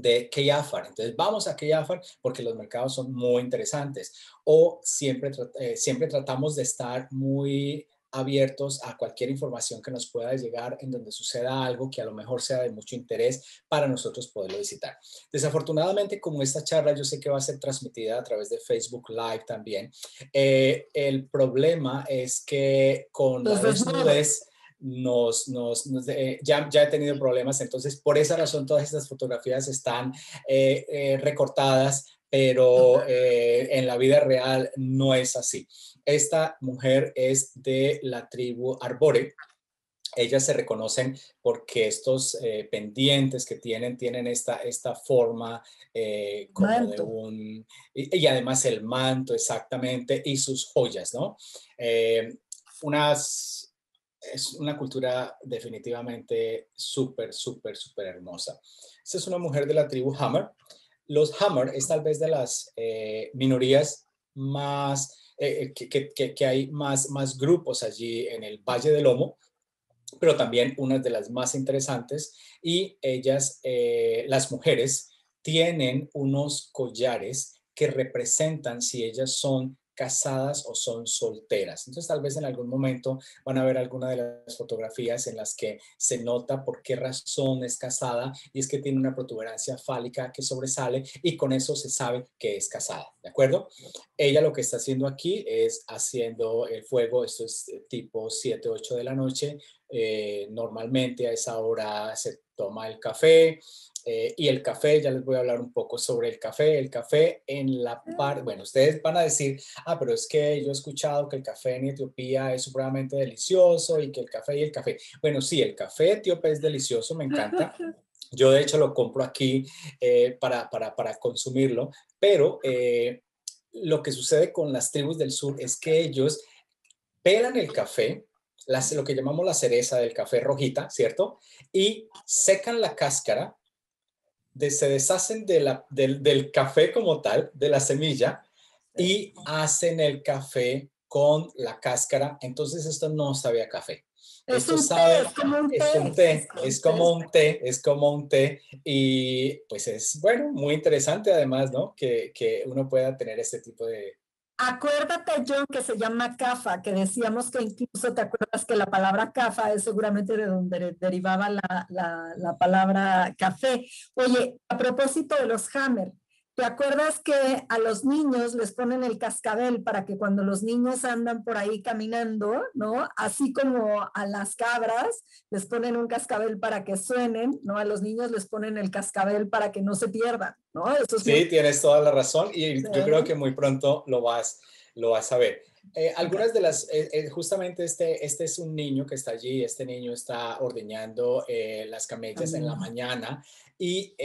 de Keyafar. Entonces vamos a Keyafar porque los mercados son muy interesantes. O siempre, eh, siempre tratamos de estar muy abiertos a cualquier información que nos pueda llegar en donde suceda algo que a lo mejor sea de mucho interés para nosotros poderlo visitar. Desafortunadamente, como esta charla yo sé que va a ser transmitida a través de Facebook Live también, eh, el problema es que con la desnudez nos, nos, eh, ya, ya, he tenido problemas, entonces por esa razón todas estas fotografías están eh, recortadas, pero en la vida real no es así. Esta mujer es de la tribu Arbore. Ellas se reconocen porque estos eh, pendientes que tienen tienen esta, esta forma eh, como de un... Y, además el manto exactamente y sus joyas, ¿no? Eh, unas, es una cultura definitivamente súper, súper, súper hermosa. Esta es una mujer de la tribu Hammer. Los Hammer es tal vez de las minorías más eh, que, que, hay más, más grupos allí en el Valle del Lomo, pero también una de las más interesantes y ellas, eh, las mujeres, tienen unos collares que representan si ellas son casadas o son solteras. Entonces tal vez en algún momento van a ver alguna de las fotografías en las que se nota por qué razón es casada y es que tiene una protuberancia fálica que sobresale y con eso se sabe que es casada, ¿de acuerdo? Ella lo que está haciendo aquí es haciendo el fuego, esto es tipo 7, 8 de la noche, eh, normalmente a esa hora se toma el café, eh, y el café, ya les voy a hablar un poco sobre el café. El café en la parte, bueno, ustedes van a decir, ah, pero es que yo he escuchado que el café en Etiopía es supremamente delicioso y que el café y el café. Bueno, sí, el café etíope es delicioso, me encanta. Yo de hecho lo compro aquí eh, para, para, para, consumirlo, pero eh, lo que sucede con las tribus del sur es que ellos pelan el café, las, lo que llamamos la cereza del café rojita, ¿cierto? Y secan la cáscara se deshacen de la, del, café como tal, de la semilla, y hacen el café con la cáscara. Entonces esto no sabe a café. Es esto sabe, es como un té. Es, como un té, es como un té. Y pues es, bueno, muy interesante además, ¿no? Que, que uno pueda tener este tipo de, Acuérdate, John, que se llama CAFA, que decíamos que incluso te acuerdas que la palabra CAFA es seguramente de donde derivaba la, la, la palabra café. Oye, a propósito de los Hammer, ¿Te acuerdas que a los niños les ponen el cascabel para que cuando los niños andan por ahí caminando, ¿no? Así como a las cabras les ponen un cascabel para que suenen, ¿no? A los niños les ponen el cascabel para que no se pierdan, ¿no? sí, tienes toda la razón y yo creo que muy pronto lo vas, lo vas a ver. Eh, algunas de las, eh, eh, justamente este, este es un niño que está allí, este niño está ordeñando las camellas en la mañana y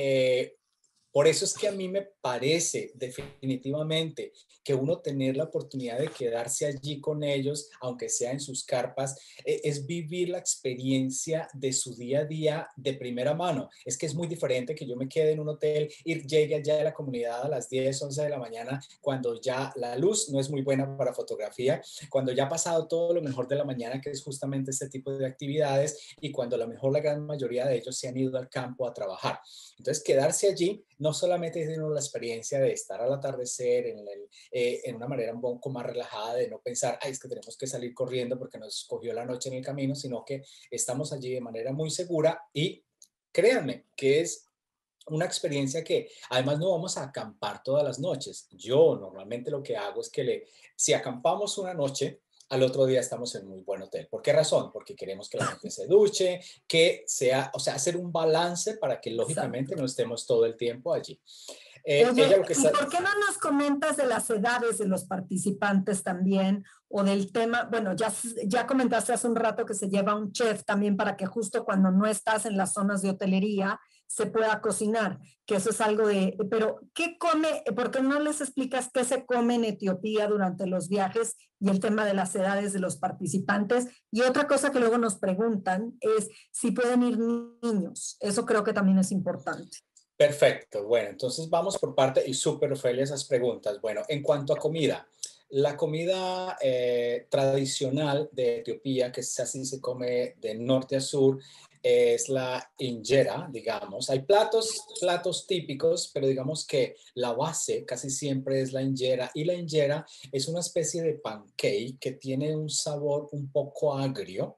por eso es que a mí me parece definitivamente que uno tener la oportunidad de quedarse allí con ellos, aunque sea en sus carpas, e, es vivir la experiencia de su día a día de primera mano. Es que es muy diferente que yo me quede en un hotel y llegue allá de la comunidad a las 10, 11 de la mañana, cuando ya la luz no es muy buena para fotografía, cuando ya ha pasado todo lo mejor de la mañana, que es justamente este tipo de actividades, y cuando a lo mejor la gran mayoría de ellos se han ido al campo a trabajar. Entonces, quedarse allí no solamente es la experiencia de estar al atardecer en, eh, en, una manera un poco más relajada, de no pensar, ay, es que tenemos que salir corriendo porque nos cogió la noche en el camino, sino que estamos allí de manera muy segura y créanme que es una experiencia que además no vamos a acampar todas las noches. Yo normalmente lo que hago es que le, si acampamos una noche, al otro día estamos en muy buen hotel. ¿Por qué razón? Porque queremos que la gente se duche, que sea, o sea, hacer un balance para que lógicamente no estemos todo el tiempo allí. Eh, ¿Por qué no nos comentas de las edades de los participantes también o del tema? Bueno, ya, ya comentaste hace un rato que se lleva un chef también para que justo cuando no estás en las zonas de hotelería se pueda cocinar, que eso es algo de, pero ¿qué come? ¿Por qué no les explicas qué se come en Etiopía durante los viajes y el tema de las edades de los participantes? Y otra cosa que luego nos preguntan es si pueden ir niños. Eso creo que también es importante. Perfecto. Bueno, entonces vamos por parte y súper Ofelia esas preguntas. Bueno, en cuanto a comida, la comida eh, tradicional de Etiopía, que así se come de norte a sur, es la injera, digamos. Hay platos, platos típicos, pero digamos que la base casi siempre es la injera y la injera es una especie de pancake que tiene un sabor un poco agrio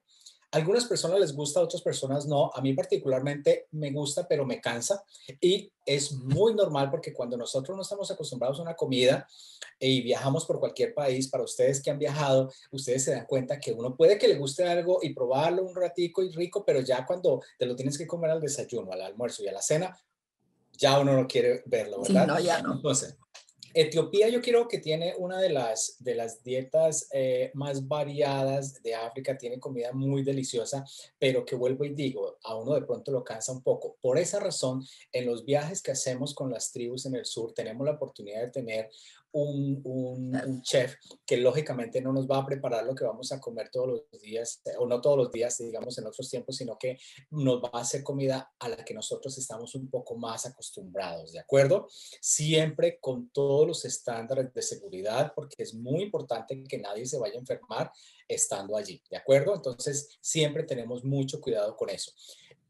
algunas personas les gusta, otras personas no. A mí particularmente me gusta, pero me cansa. Y es muy normal porque cuando nosotros no estamos acostumbrados a una comida y viajamos por cualquier país, para ustedes que han viajado, ustedes se dan cuenta que uno puede que le guste algo y probarlo un ratico y rico, pero ya cuando te lo tienes que comer al desayuno, al almuerzo y a la cena, ya uno no quiere verlo, ¿verdad? Sí, no, ya no. Entonces, Etiopía yo creo que tiene una de las, de las dietas eh, más variadas de África, tiene comida muy deliciosa, pero que vuelvo y digo, a uno de pronto lo cansa un poco. Por esa razón, en los viajes que hacemos con las tribus en el sur, tenemos la oportunidad de tener un, un, chef que lógicamente no nos va a preparar lo que vamos a comer todos los días, eh, o no todos los días, digamos, en otros tiempos, sino que nos va a hacer comida a la que nosotros estamos un poco más acostumbrados, ¿de acuerdo? Siempre con todos los estándares de seguridad, porque es muy importante que nadie se vaya a enfermar estando allí, ¿de acuerdo? Entonces, siempre tenemos mucho cuidado con eso.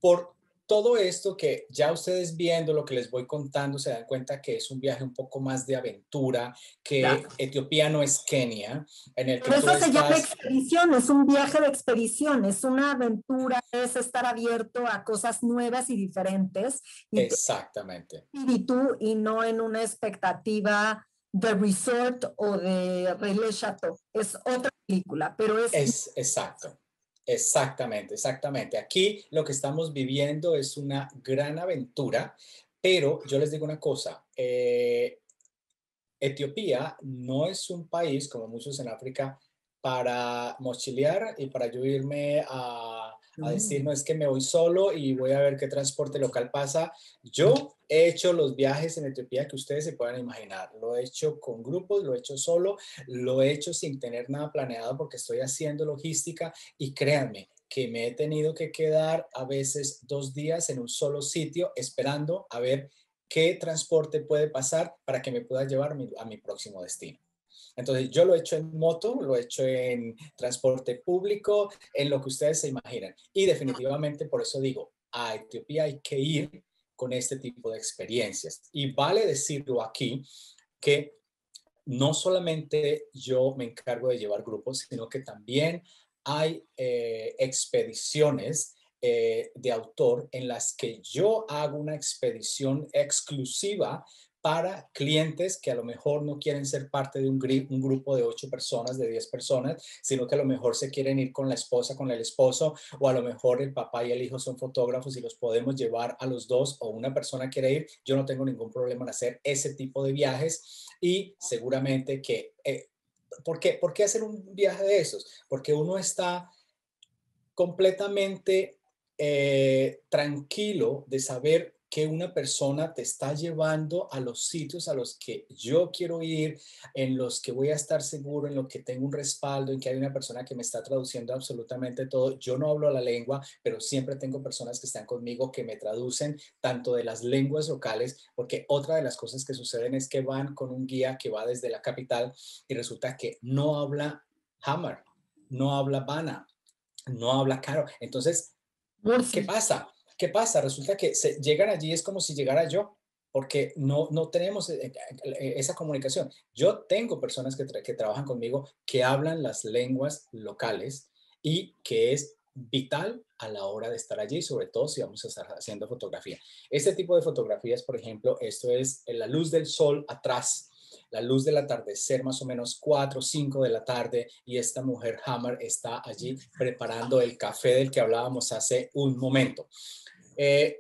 Por todo esto que ya ustedes viendo lo que les voy contando se dan cuenta que es un viaje un poco más de aventura, que Etiopía no es Kenia, en el que Pero eso se llama expedición, es un viaje de expedición, es una aventura, es estar abierto a cosas nuevas y diferentes. Exactamente. Y tú y no en una expectativa de resort o de Relais Chateau. Es otra película, pero es... Es exacto. Exactamente, exactamente. Aquí lo que estamos viviendo es una gran aventura, pero yo les digo una cosa, eh, Etiopía no es un país, como muchos en África, para mochilear y para yo irme a a decir, no es que me voy solo y voy a ver qué transporte local pasa. Yo he hecho los viajes en Etiopía que ustedes se puedan imaginar. Lo he hecho con grupos, lo he hecho solo, lo he hecho sin tener nada planeado porque estoy haciendo logística y créanme que me he tenido que quedar a veces dos días en un solo sitio esperando a ver qué transporte puede pasar para que me pueda llevar a mi próximo destino. Entonces, yo lo he hecho en moto, lo he hecho en transporte público, en lo que ustedes se imaginan. Y definitivamente por eso digo, a Etiopía hay que ir con este tipo de experiencias. Y vale decirlo aquí que no solamente yo me encargo de llevar grupos, sino que también hay eh, expediciones eh, de autor en las que yo hago una expedición exclusiva para clientes que a lo mejor no quieren ser parte de un, un, grupo de ocho personas, de diez personas, sino que a lo mejor se quieren ir con la esposa, con el esposo, o a lo mejor el papá y el hijo son fotógrafos y los podemos llevar a los dos, o una persona quiere ir. Yo no tengo ningún problema en hacer ese tipo de viajes y seguramente que... Eh, ¿por, qué? ¿Por qué hacer un viaje de esos? Porque uno está completamente eh, tranquilo de saber que una persona te está llevando a los sitios a los que yo quiero ir, en los que voy a estar seguro, en los que tengo un respaldo, en que hay una persona que me está traduciendo absolutamente todo. Yo no hablo la lengua, pero siempre tengo personas que están conmigo que me traducen tanto de las lenguas locales, porque otra de las cosas que suceden es que van con un guía que va desde la capital y resulta que no habla Hammer, no habla Bana, no habla Caro. Entonces, ¿qué pasa? ¿Qué pasa? Resulta que se, llegan allí, es como si llegara yo, porque no, no tenemos eh, eh, esa comunicación. Yo tengo personas que, que trabajan conmigo que hablan las lenguas locales y que es vital a la hora de estar allí, sobre todo si vamos a estar haciendo fotografía. Este tipo de fotografías, por ejemplo, esto es la luz del sol atrás, la luz del atardecer, más o menos 4 o 5 de la tarde, y esta mujer Hammer está allí preparando el café del que hablábamos hace un momento. Eh,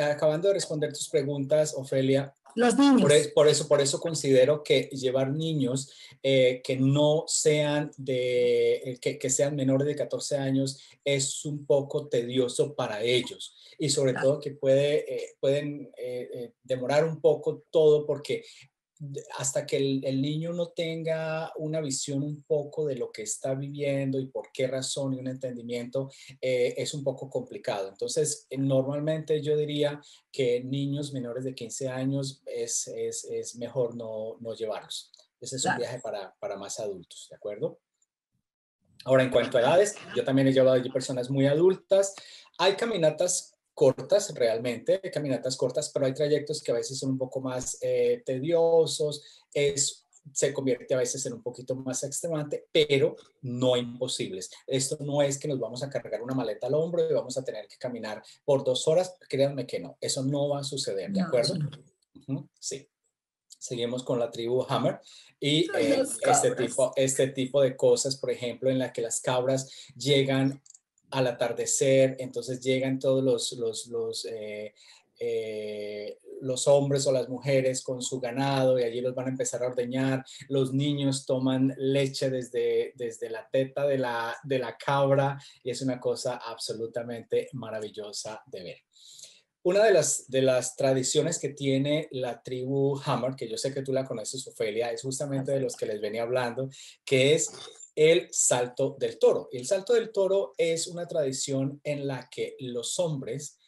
acabando de responder tus preguntas, Ofelia. Los niños. Por, eso, por eso considero que llevar niños eh, que no sean de, eh, que, sean menores de 14 años es un poco tedioso para ellos y sobre todo que puede, pueden demorar un poco todo porque hasta que el, niño no tenga una visión un poco de lo que está viviendo y por qué razón y un entendimiento, eh, es un poco complicado. Entonces, eh, normalmente yo diría que niños menores de 15 años es, es, es mejor no, no, llevarlos. Ese es un viaje para, para más adultos, ¿de acuerdo? Ahora, en cuanto a edades, yo también he llevado allí personas muy adultas. Hay caminatas cortas realmente, caminatas cortas, pero hay trayectos que a veces son un poco más eh, tediosos, es, se convierte a veces en un poquito más extremante, pero no imposibles. Esto no es que nos vamos a cargar una maleta al hombro y vamos a tener que caminar por dos horas, créanme que no, eso no va a suceder, ¿de acuerdo? Sí. Seguimos con la tribu Hammer y eh, este, tipo, este tipo de cosas, por ejemplo, en la que las cabras llegan al atardecer, entonces llegan todos los, los, los, eh, eh, los, hombres o las mujeres con su ganado y allí los van a empezar a ordeñar. Los niños toman leche desde, desde la teta de la, de la cabra y es una cosa absolutamente maravillosa de ver. Una de las, de las tradiciones que tiene la tribu Hammer, que yo sé que tú la conoces, Ofelia, es justamente de los que les venía hablando, que es el salto del toro. El salto del toro es una tradición en la que los hombres,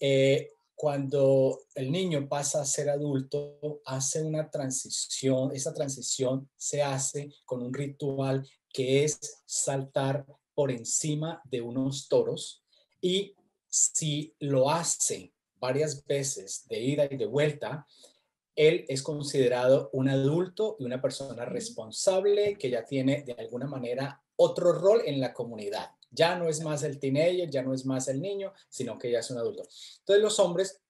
eh, cuando el niño pasa a ser adulto, hace una transición. Esa transición se hace con un ritual que es saltar por encima de unos toros y si lo hace varias veces de ida y de vuelta, él es considerado un adulto y una persona responsable que ya tiene de alguna manera otro rol en la comunidad. Ya no es más el teenager, ya no es más el niño, sino que ya es un adulto. Entonces los hombres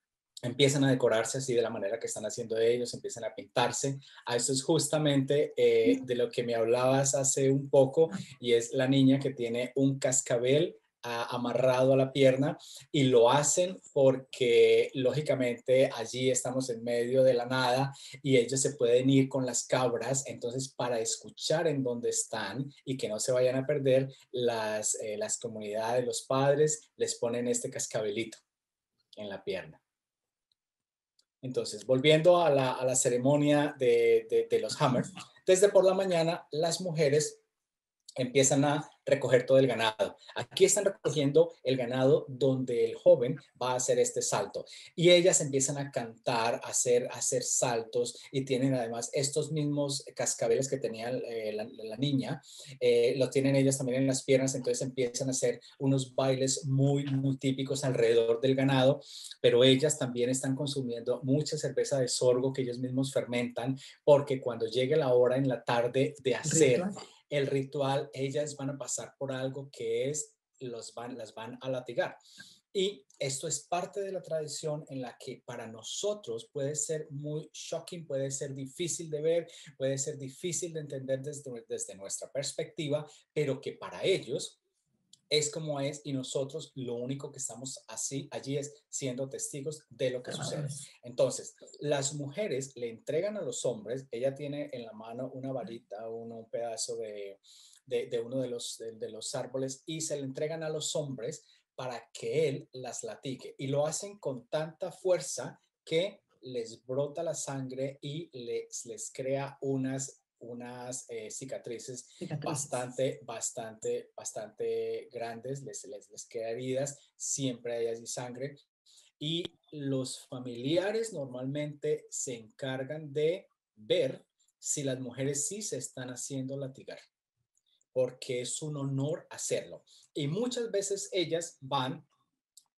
empiezan a decorarse así de la manera que están haciendo ellos, empiezan a pintarse. A eso es justamente eh, de lo que me hablabas hace un poco y es la niña que tiene un cascabel amarrado a la pierna y lo hacen porque lógicamente allí estamos en medio de la nada y ellos se pueden ir con las cabras, entonces para escuchar en dónde están y que no se vayan a perder, las, eh, las comunidades, los padres les ponen este cascabelito en la pierna. Entonces, volviendo a la, a la ceremonia de, de, de los hammers, desde por la mañana las mujeres empiezan a recoger todo el ganado. Aquí están recogiendo el ganado donde el joven va a hacer este salto. Y ellas empiezan a cantar, a hacer, hacer saltos y tienen además estos mismos cascabeles que tenía eh, la, niña, eh, lo tienen ellas también en las piernas, entonces empiezan a hacer unos bailes muy, muy típicos alrededor del ganado, pero ellas también están consumiendo mucha cerveza de sorgo que ellos mismos fermentan, porque cuando llegue la hora en la tarde de hacer el ritual, ellas van a pasar por algo que es, los van, las van a latigar. Y esto es parte de la tradición en la que para nosotros puede ser muy shocking, puede ser difícil de ver, puede ser difícil de entender desde, desde nuestra perspectiva, pero que para ellos es como es y nosotros lo único que estamos así allí es siendo testigos de lo que sucede. Entonces, las mujeres le entregan a los hombres, ella tiene en la mano una varita, un pedazo de, de, uno de los, de, los árboles y se le entregan a los hombres para que él las latique y lo hacen con tanta fuerza que les brota la sangre y les, les crea unas unas eh, cicatrices, bastante, bastante, bastante grandes, les, les, les queda heridas, siempre hay sangre. Y los familiares normalmente se encargan de ver si las mujeres sí se están haciendo latigar, porque es un honor hacerlo. Y muchas veces ellas van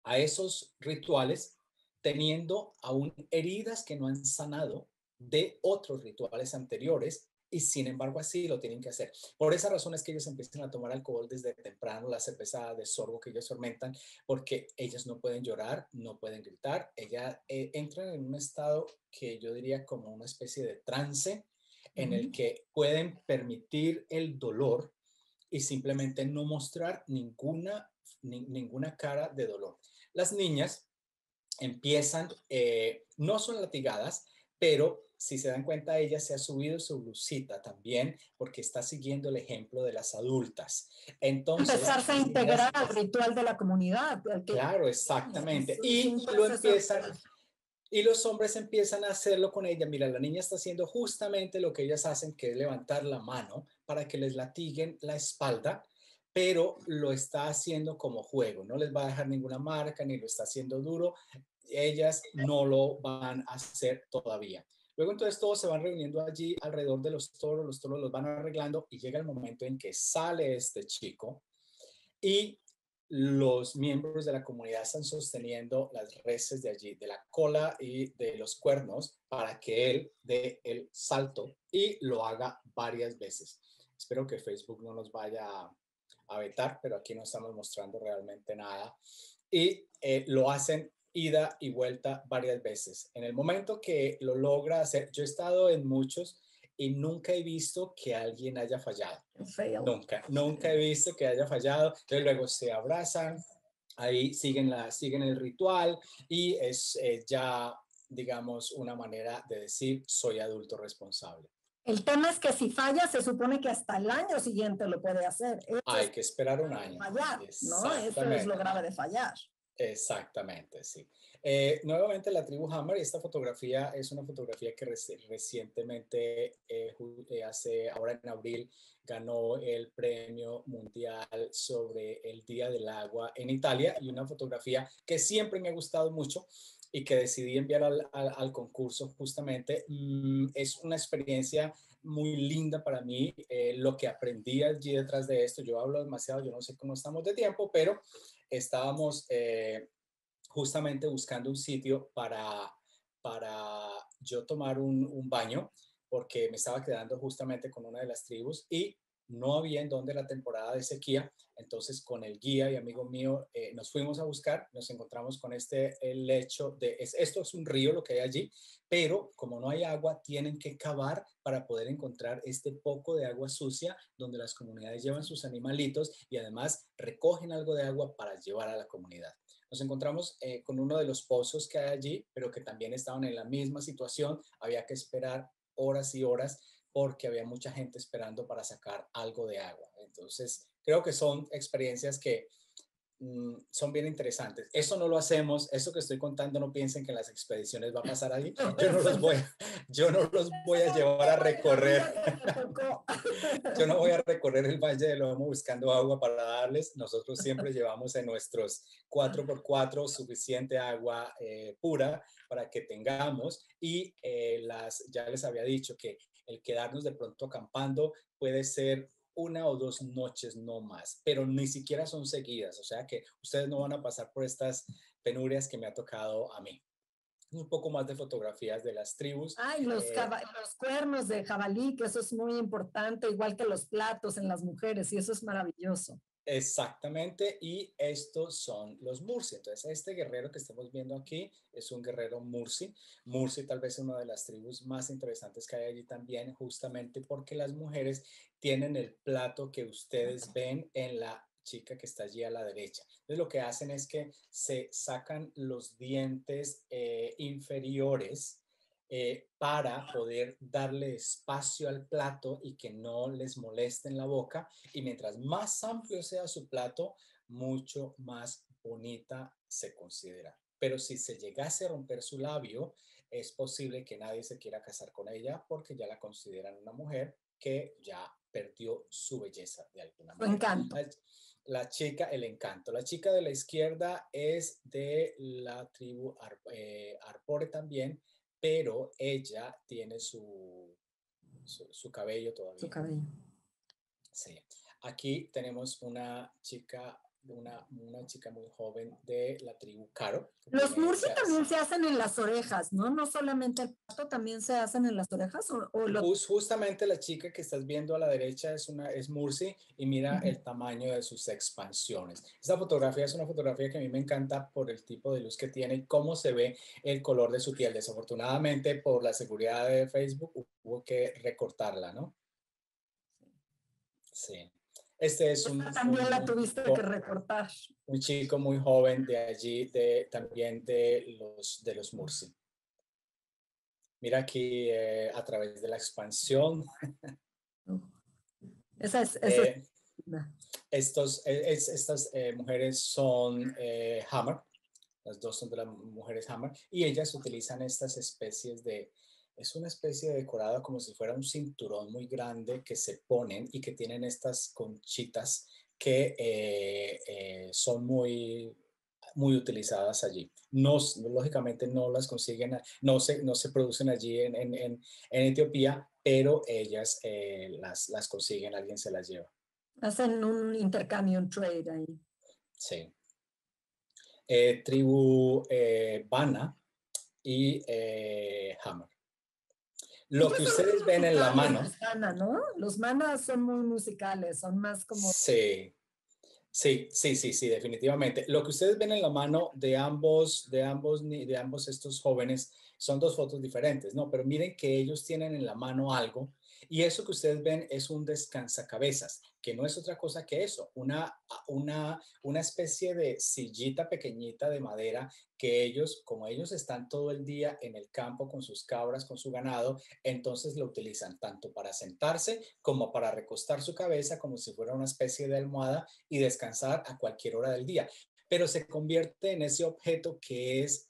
a esos rituales teniendo aún heridas que no han sanado de otros rituales anteriores y sin embargo así lo tienen que hacer. Por esa razón es que ellos empiezan a tomar alcohol desde temprano, la cerveza de sorbo que ellos fermentan, porque ellas no pueden llorar, no pueden gritar, ellas eh, entran en un estado que yo diría como una especie de trance en el que pueden permitir el dolor y simplemente no mostrar ninguna, ninguna cara de dolor. Las niñas empiezan, eh, no son latigadas, pero si se dan cuenta, ella se ha subido su blusita también porque está siguiendo el ejemplo de las adultas. Entonces, empezarse a integrar al ritual de la comunidad. Claro, exactamente. Y lo empiezan y los hombres empiezan a hacerlo con ella. Mira, la niña está haciendo justamente lo que ellas hacen, que es levantar la mano para que les latiguen la espalda, pero lo está haciendo como juego. No les va a dejar ninguna marca ni lo está haciendo duro. Ellas no lo van a hacer todavía. Luego entonces todos se van reuniendo allí alrededor de los toros, los toros los van arreglando y llega el momento en que sale este chico y los miembros de la comunidad están sosteniendo las reses de allí, de la cola y de los cuernos, para que él dé el salto y lo haga varias veces. Espero que Facebook no nos vaya a vetar, pero aquí no estamos mostrando realmente nada. Y eh, lo hacen ida y vuelta varias veces. En el momento que lo logra hacer, yo he estado en muchos y nunca he visto que alguien haya fallado. Nunca, nunca he visto que haya fallado. Entonces luego se abrazan, ahí siguen, la, siguen el ritual y es eh, ya, digamos, una manera de decir soy adulto responsable. El tema es que si falla, se supone que hasta el año siguiente lo puede hacer. Hay que esperar un año. Fallar, ¿no? Eso es lo grave de fallar. Exactamente, sí. Eh, nuevamente la tribu Hammer, esta fotografía es una fotografía que recientemente, eh, eh, hace ahora en abril, ganó el premio mundial sobre el Día del Agua en Italia y una fotografía que siempre me ha gustado mucho y que decidí enviar al, al, concurso justamente. Mm, es una experiencia muy linda para mí, lo que aprendí allí detrás de esto. Yo hablo demasiado, yo no sé cómo estamos de tiempo, pero estábamos eh, justamente buscando un sitio para, para yo tomar un, un, baño porque me estaba quedando justamente con una de las tribus y no había en donde la temporada de sequía, entonces con el guía y amigo mío eh, nos fuimos a buscar, nos encontramos con este lecho de, esto es un río lo que hay allí, pero como no hay agua, tienen que cavar para poder encontrar este poco de agua sucia donde las comunidades llevan sus animalitos y además recogen algo de agua para llevar a la comunidad. Nos encontramos eh, con uno de los pozos que hay allí, pero que también estaban en la misma situación, había que esperar horas y horas porque había mucha gente esperando para sacar algo de agua. Entonces, creo que son experiencias que mm, son bien interesantes. Eso no lo hacemos, eso que estoy contando, no piensen que en las expediciones va a pasar allí. Yo no los voy, yo no los voy a llevar a recorrer. Yo no voy a recorrer el Valle de Lomo buscando agua para darles. Nosotros siempre llevamos en nuestros 4x4 suficiente agua eh, pura para que tengamos y eh, las, ya les había dicho que el quedarnos de pronto acampando puede ser una o dos noches no más, pero ni siquiera son seguidas, o sea que ustedes no van a pasar por estas penurias que me ha tocado a mí. Un poco más de fotografías de las tribus. Ay, los, eh, los cuernos de jabalí, que eso es muy importante, igual que los platos en las mujeres, y eso es maravilloso. Exactamente, y estos son los Mursi. Entonces, este guerrero que estamos viendo aquí es un guerrero Mursi. Mursi tal vez es una de las tribus más interesantes que hay allí también, justamente porque las mujeres tienen el plato que ustedes ven en la chica que está allí a la derecha. Entonces, lo que hacen es que se sacan los dientes eh, inferiores eh, para poder darle espacio al plato y que no les moleste en la boca. Y mientras más amplio sea su plato, mucho más bonita se considera. Pero si se llegase a romper su labio, es posible que nadie se quiera casar con ella porque ya la consideran una mujer que ya perdió su belleza de alguna manera. encanto. La, chica, el encanto. La chica de la izquierda es de la tribu eh, Arpore también, pero ella tiene su, su, cabello todavía. Su cabello. Sí. Aquí tenemos una chica una, una, chica muy joven de la tribu Caro. Los murci también se hacen en las orejas, ¿no? No solamente el pato, también se hacen en las orejas. O, Justamente la chica que estás viendo a la derecha es, una, es Murci y mira el tamaño de sus expansiones. Esta fotografía es una fotografía que a mí me encanta por el tipo de luz que tiene y cómo se ve el color de su piel. Desafortunadamente, por la seguridad de Facebook, hubo que recortarla, ¿no? Sí. Este es un... También la tuviste que recortar. Un chico muy joven de allí, de, también de los, de los Mursi. Mira aquí eh, a través de la expansión. Esa es... Eh, estos, estas eh, mujeres son Hammer, las dos son de las mujeres Hammer, y ellas utilizan estas especies de, es una especie de decorado como si fuera un cinturón muy grande que se ponen y que tienen estas conchitas que eh, eh, son muy, muy utilizadas allí. No, lógicamente no las consiguen, no se, no se producen allí en, en, en, Etiopía, pero ellas eh, las, las consiguen, alguien se las lleva. Hacen un intercambio, un trade ahí. Sí. Tribu Bana y Hammer. Lo que ustedes ven en la mano. ¿no? Los manas son muy musicales, son más como. Sí, Sí, sí, sí, sí, definitivamente. Lo que ustedes ven en la mano de ambos, de ambos, de ambos estos jóvenes son dos fotos diferentes, ¿no? Pero miren que ellos tienen en la mano algo y eso que ustedes ven es un descansacabezas, que no es otra cosa que eso, una, una, una especie de sillita pequeñita de madera que ellos, como ellos están todo el día en el campo con sus cabras, con su ganado, entonces lo utilizan tanto para sentarse como para recostar su cabeza como si fuera una especie de almohada y descansar a cualquier hora del día. Pero se convierte en ese objeto que es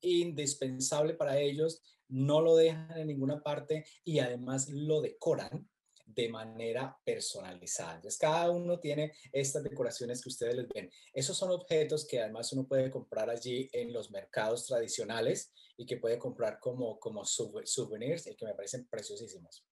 indispensable para ellos no lo dejan en ninguna parte y además lo decoran de manera personalizada. Entonces, cada uno tiene estas decoraciones que ustedes les ven. Esos son objetos que además uno puede comprar allí en los mercados tradicionales y que puede comprar como, como souvenirs y que me parecen preciosísimos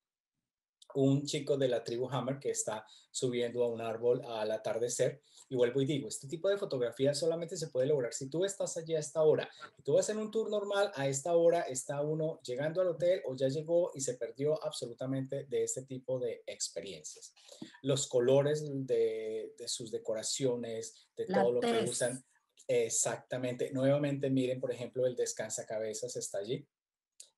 un chico de la tribu Hammer que está subiendo a un árbol al atardecer. Y vuelvo y digo, este tipo de fotografía solamente se puede lograr si tú estás allí a esta hora. Tú vas en un tour normal, a esta hora está uno llegando al hotel o ya llegó y se perdió absolutamente de este tipo de experiencias. Los colores de, sus decoraciones, de todo lo que usan. Exactamente. Nuevamente, miren, por ejemplo, el descansacabezas está allí.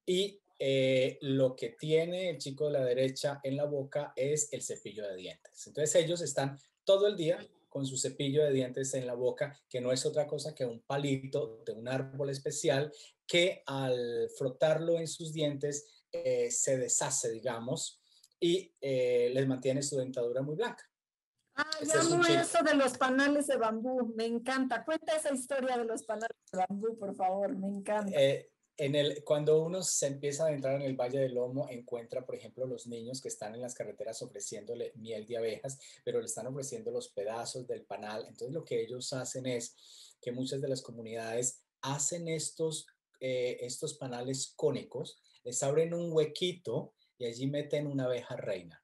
Y eh, lo que tiene el chico de la derecha en la boca es el cepillo de dientes. Entonces ellos están todo el día con su cepillo de dientes en la boca, que no es otra cosa que un palito de un árbol especial que al frotarlo en sus dientes eh, se deshace, digamos, y eh, les mantiene su dentadura muy blanca. Ah, ya no eso de los panales de bambú, me encanta. Cuenta esa historia de los panales de bambú, por favor, me encanta en el, cuando uno se empieza a adentrar en el Valle del Lomo, encuentra, por ejemplo, los niños que están en las carreteras ofreciéndole miel de abejas, pero le están ofreciendo los pedazos del panal. Entonces, lo que ellos hacen es que muchas de las comunidades hacen estos, eh, estos panales cónicos, les abren un huequito y allí meten una abeja reina.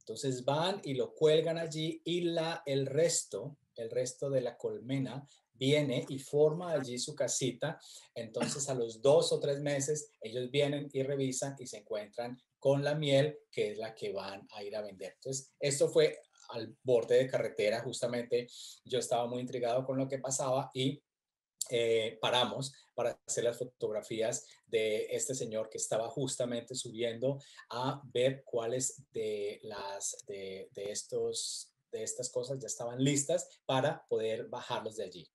Entonces van y lo cuelgan allí y la, el resto, el resto de la colmena viene y forma allí su casita. Entonces a los dos o tres meses ellos vienen y revisan y se encuentran con la miel que es la que van a ir a vender. Entonces esto fue al borde de carretera, justamente yo estaba muy intrigado con lo que pasaba y eh, paramos para hacer las fotografías de este señor que estaba justamente subiendo a ver cuáles de las de, de estos de estas cosas ya estaban listas para poder bajarlos de allí.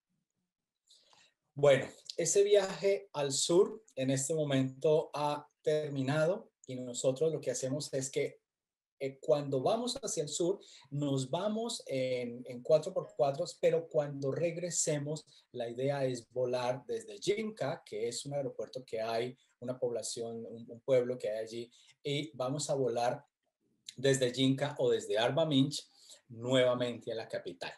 Bueno, ese viaje al sur en este momento ha terminado y nosotros lo que hacemos es que eh, cuando vamos hacia el sur, nos vamos en, en 4x4, pero cuando regresemos, la idea es volar desde Jinka, que es un aeropuerto que hay, una población, un, pueblo que hay allí, y vamos a volar desde Jinka o desde Arba Minch nuevamente a la capital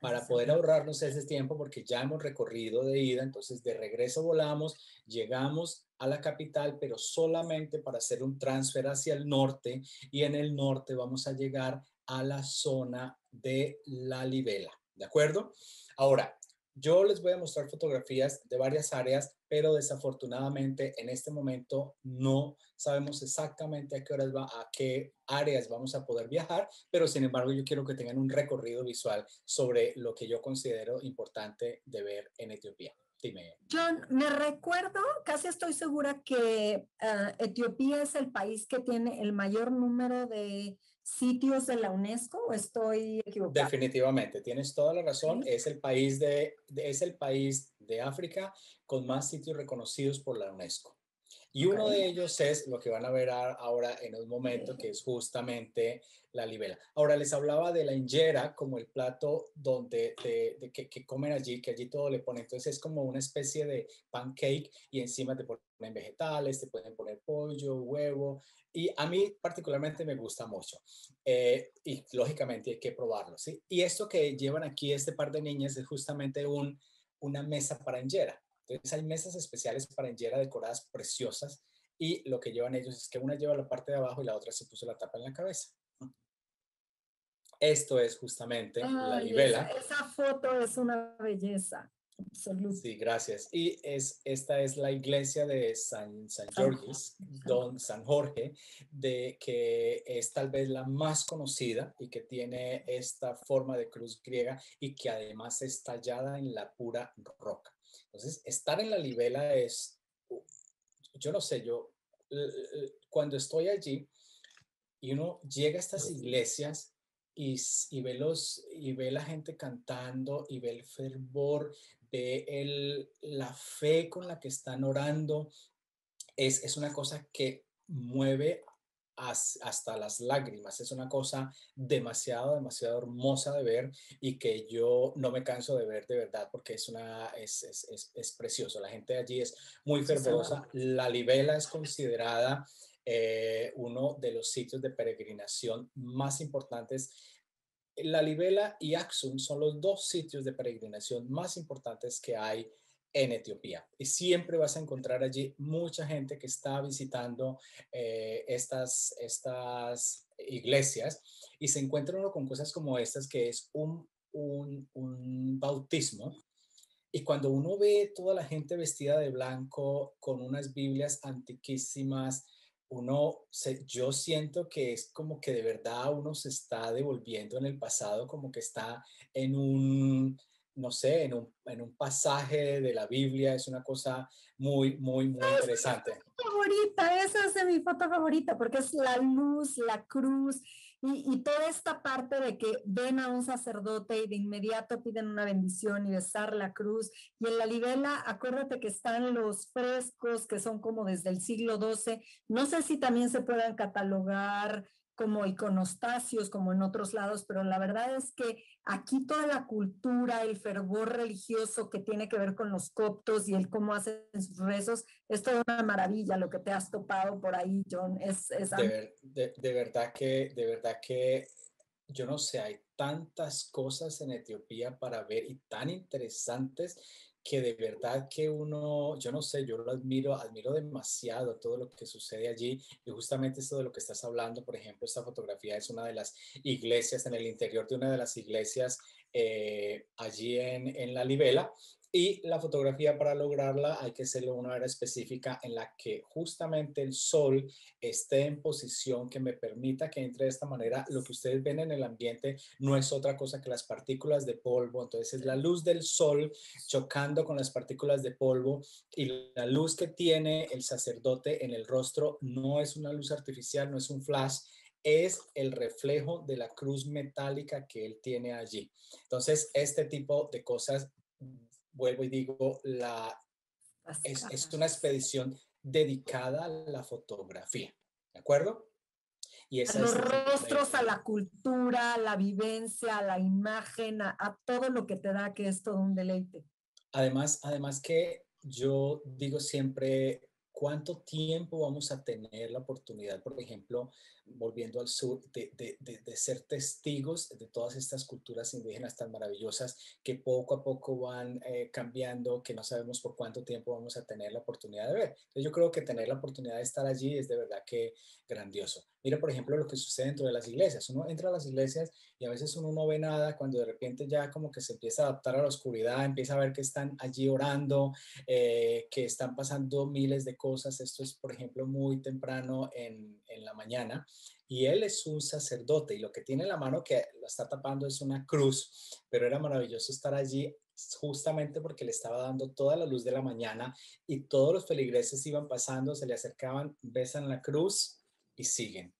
para poder ahorrarnos ese tiempo porque ya hemos recorrido de ida, entonces de regreso volamos, llegamos a la capital, pero solamente para hacer un transfer hacia el norte y en el norte vamos a llegar a la zona de la Libela, ¿de acuerdo? Ahora, yo les voy a mostrar fotografías de varias áreas, pero desafortunadamente en este momento no sabemos exactamente a qué horas va, a qué áreas vamos a poder viajar, pero sin embargo yo quiero que tengan un recorrido visual sobre lo que yo considero importante de ver en Etiopía. Dime. John, me recuerdo, casi estoy segura que ah, Etiopía es el país que tiene el mayor número de sitios de la UNESCO o estoy equivocado? Definitivamente, tienes toda la razón. Es el país de, es el país de África con más sitios reconocidos por la UNESCO. Y uno de ellos es lo que van a ver ahora en un momento, que es justamente la libela. Ahora les hablaba de la injera como el plato donde de, que, que, comen allí, que allí todo le ponen. Entonces es como una especie de pancake y encima te ponen vegetales, te pueden poner pollo, huevo. Y a mí particularmente me gusta mucho. Eh, y lógicamente hay que probarlo. ¿sí? Y esto que llevan aquí este par de niñas es justamente un una mesa para injera. Entonces hay mesas especiales para injera decoradas preciosas y lo que llevan ellos es que una lleva la parte de abajo y la otra se puso la tapa en la cabeza. Esto es justamente la libela. Esa, foto es una belleza. Absoluta. Sí, gracias. Y es, esta es la iglesia de San, San Jorge, Don San Jorge, de, que es tal vez la más conocida y que tiene esta forma de cruz griega y que además es tallada en la pura roca. Entonces, estar en la libela es, yo no sé, yo cuando estoy allí y uno llega a estas iglesias, y, ve los, y ve la gente cantando y ve el fervor, ve el, la fe con la que están orando. Es, es una cosa que mueve hasta las lágrimas. Es una cosa demasiado, demasiado hermosa de ver y que yo no me canso de ver de verdad porque es, una, es, es, es, precioso. La gente allí es muy fervorosa. La libela es considerada eh, uno de los sitios de peregrinación más importantes. La Libela y Axum son los dos sitios de peregrinación más importantes que hay en Etiopía. Y siempre vas a encontrar allí mucha gente que está visitando eh, estas, estas iglesias y se encuentra uno con cosas como estas, que es un, un, un bautismo y cuando uno ve toda la gente vestida de blanco con unas Biblias antiquísimas, uno, se, yo siento que es como que de verdad uno se está devolviendo en el pasado, como que está en un, no sé, en un, en un pasaje de la Biblia, es una cosa muy, muy, muy interesante. Es mi favorita, esa es mi foto favorita, porque es la luz, la cruz, y, toda esta parte de que ven a un sacerdote y de inmediato piden una bendición y besar la cruz. Y en la libela, acuérdate que están los frescos que son como desde el siglo XII. No sé si también se puedan catalogar como iconostasios, como en otros lados, pero la verdad es que aquí toda la cultura, el fervor religioso que tiene que ver con los coptos y el cómo hacen sus rezos, es toda una maravilla lo que te has topado por ahí, John. Es, es... De, de, verdad que, de verdad que, yo no sé, hay tantas cosas en Etiopía para ver y tan interesantes que de verdad que uno, yo no sé, yo lo admiro, admiro demasiado todo lo que sucede allí y justamente esto de lo que estás hablando, por ejemplo, esta fotografía es una de las iglesias, en el interior de una de las iglesias eh, allí en, en La Libela y la fotografía para lograrla hay que hacerlo de una hora específica en la que justamente el sol esté en posición que me permita que entre de esta manera. Lo que ustedes ven en el ambiente no es otra cosa que las partículas de polvo. Entonces es la luz del sol chocando con las partículas de polvo y la luz que tiene el sacerdote en el rostro no es una luz artificial, no es un flash, es el reflejo de la cruz metálica que él tiene allí. Entonces, este tipo de cosas vuelvo y digo, la, es, es, una expedición dedicada a la fotografía, ¿de acuerdo? Y a los rostros, a la cultura, a la vivencia, a la imagen, a, a, todo lo que te da, que es todo un deleite. Además, además que yo digo siempre, ¿Cuánto tiempo vamos a tener la oportunidad, por ejemplo, volviendo al sur, de, de, ser testigos de todas estas culturas indígenas tan maravillosas que poco a poco van eh, cambiando, que no sabemos por cuánto tiempo vamos a tener la oportunidad de ver? Entonces yo creo que tener la oportunidad de estar allí es de verdad que grandioso. Mira, por ejemplo, lo que sucede dentro de las iglesias. Uno entra a las iglesias y a veces uno no ve nada cuando de repente ya como que se empieza a adaptar a la oscuridad, empieza a ver que están allí orando, eh, que están pasando miles de cosas. Esto es, por ejemplo, muy temprano en, en la mañana y él es un sacerdote y lo que tiene en la mano que lo está tapando es una cruz, pero era maravilloso estar allí justamente porque le estaba dando toda la luz de la mañana y todos los feligreses iban pasando, se le acercaban, besan la cruz y siguen.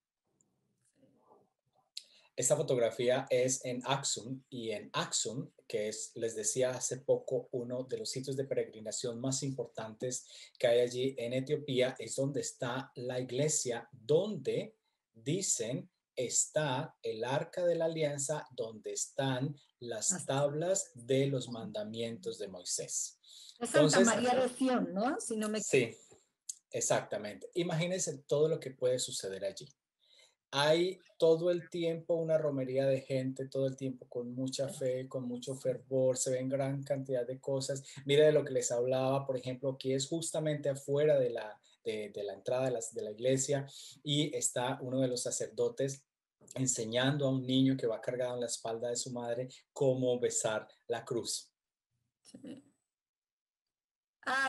Esta fotografía es en Axum y en Axum, que es, les decía hace poco, uno de los sitios de peregrinación más importantes que hay allí en Etiopía, es donde está la iglesia, donde dicen está el arca de la alianza, donde están las tablas de los mandamientos de Moisés. Es Santa María de Sion, ¿no? Si no me Sí, Exactamente. Imagínense todo lo que puede suceder allí. hay todo el tiempo una romería de gente, todo el tiempo con mucha fe, con mucho fervor, se ven gran cantidad de cosas. Mira de lo que les hablaba, por ejemplo, que es justamente afuera de la, de, la entrada de la, de la iglesia y está uno de los sacerdotes enseñando a un niño que va cargado en la espalda de su madre cómo besar la cruz.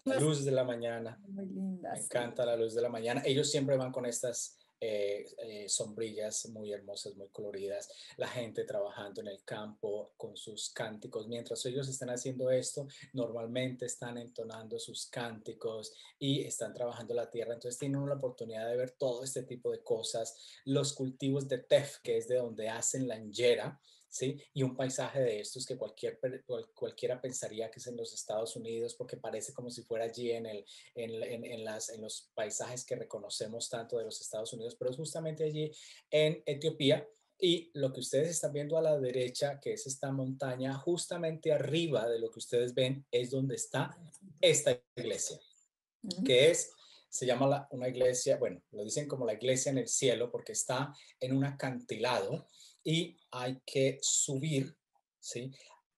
la luz de la mañana. Muy linda. Me encanta la luz de la mañana. Ellos siempre van con estas eh, eh, sombrillas muy hermosas, muy coloridas, la gente trabajando en el campo con sus cánticos. Mientras ellos están haciendo esto, normalmente están entonando sus cánticos y están trabajando la tierra. Entonces tienen la oportunidad de ver todo este tipo de cosas. Los cultivos de tef, que es de donde hacen la injera, ¿sí? Y un paisaje de estos que cualquier, cualquiera pensaría que es en los Estados Unidos porque parece como si fuera allí en, el, en, en, las, en los paisajes que reconocemos tanto de los Estados Unidos, pero es justamente allí en Etiopía. Y lo que ustedes están viendo a la derecha, que es esta montaña, justamente arriba de lo que ustedes ven, es donde está esta iglesia, que es se llama una iglesia, bueno, lo dicen como la iglesia en el cielo porque está en un acantilado y hay que subir, ¿sí?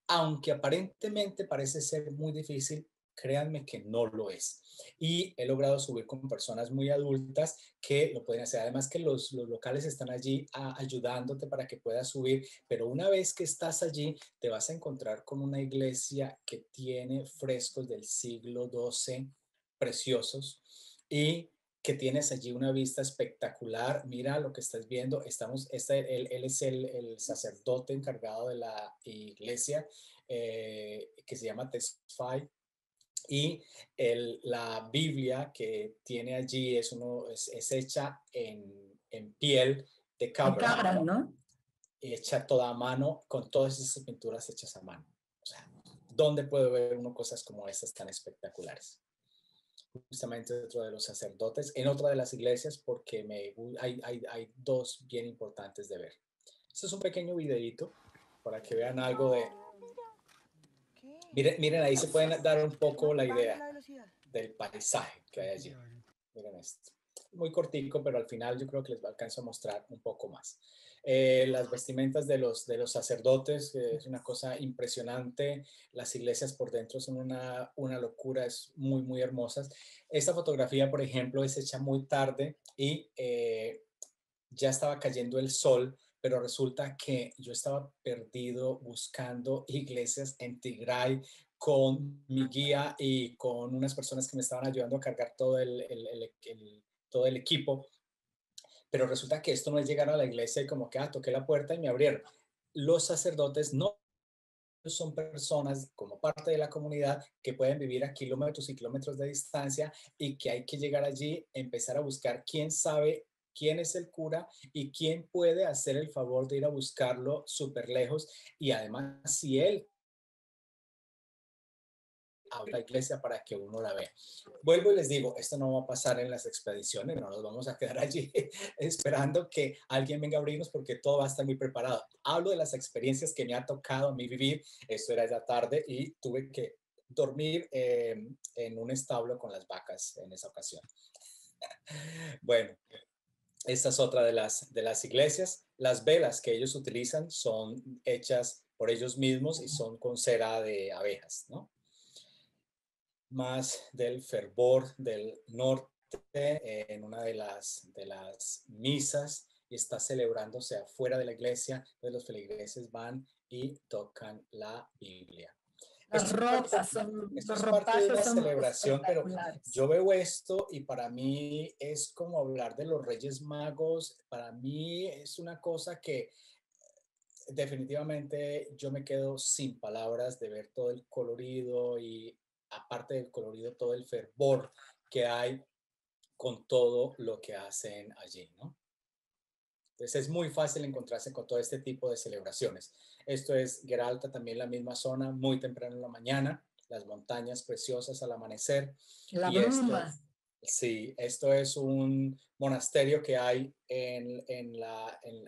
Aunque aparentemente parece ser muy difícil, créanme que no lo es. Y he logrado subir con personas muy adultas que lo pueden hacer. Además que los, locales están allí ayudándote para que puedas subir, pero una vez que estás allí, te vas a encontrar con una iglesia que tiene frescos del siglo XII preciosos y que tienes allí una vista espectacular. Mira lo que estás viendo. Estamos, este, él, es el, sacerdote encargado de la iglesia eh, que se llama Tesfai. Y el, la Biblia que tiene allí es, uno, es, hecha en, en, piel de cabra. cabra ¿no? Hecha toda a mano, con todas esas pinturas hechas a mano. O sea, ¿dónde puede ver uno cosas como estas tan espectaculares? Justamente otro de los sacerdotes, en otra de las iglesias, porque me, hay, hay, hay dos bien importantes de ver. Este es un pequeño videito para que vean algo de... Miren, miren, ahí se pueden dar un poco la idea del paisaje que hay allí. Miren esto. Muy cortico, pero al final yo creo que les alcanzo a mostrar un poco más. Eh, las vestimentas de los, de los sacerdotes, es una cosa impresionante, las iglesias por dentro son una, una locura, es muy, muy hermosas. Esta fotografía, por ejemplo, es hecha muy tarde y eh, ya estaba cayendo el sol, pero resulta que yo estaba perdido buscando iglesias en Tigray con mi guía y con unas personas que me estaban ayudando a cargar todo el todo el equipo pero resulta que esto no es llegar a la iglesia y como que, ah, toqué la puerta y me abrieron. Los sacerdotes no son personas como parte de la comunidad que pueden vivir a kilómetros y kilómetros de distancia y que hay que llegar allí, empezar a buscar quién sabe quién es el cura y quién puede hacer el favor de ir a buscarlo súper lejos y además si él a la iglesia para que uno la vea. Vuelvo y les digo, esto no va a pasar en las expediciones, no nos vamos a quedar allí esperando que alguien venga a abrirnos porque todo va a estar muy preparado. Hablo de las experiencias que me ha tocado a mí vivir, esto era ya tarde y tuve que dormir eh, en un establo con las vacas en esa ocasión. bueno, esta es otra de las, de las iglesias. Las velas que ellos utilizan son hechas por ellos mismos y son con cera de abejas, ¿no? Más del fervor del norte en una de las, de las misas y está celebrándose afuera de la iglesia, donde los feligreses van y tocan la Biblia. Las ropas son, esto es parte de la celebración, pero yo veo esto y para mí es como hablar de los Reyes Magos. Para mí es una cosa que definitivamente yo me quedo sin palabras de ver todo el colorido y aparte del colorido, todo el fervor que hay con todo lo que hacen allí, ¿no? Entonces es muy fácil encontrarse con todo este tipo de celebraciones. Esto es Geralta, también la misma zona, muy temprano en la mañana, las montañas preciosas al amanecer. La y sí, esto es un monasterio que hay en, en, la, en,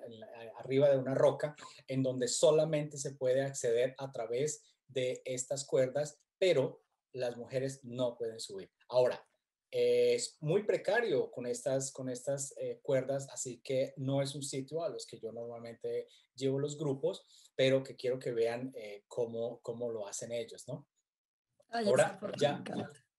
arriba de una roca, en donde solamente se puede acceder a través de estas cuerdas, pero las mujeres no pueden subir. Ahora, es muy precario con estas, con estas eh, cuerdas, así que no es un sitio a los que yo normalmente llevo los grupos, pero que quiero que vean eh, cómo, cómo lo hacen ellos, ¿no? Ahora ya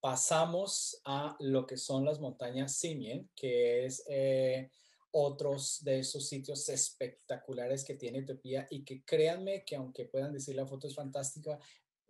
pasamos a lo que son las montañas Simien, que es eh, otros de esos sitios espectaculares que tiene Etiopía y que créanme que aunque puedan decir la foto es fantástica,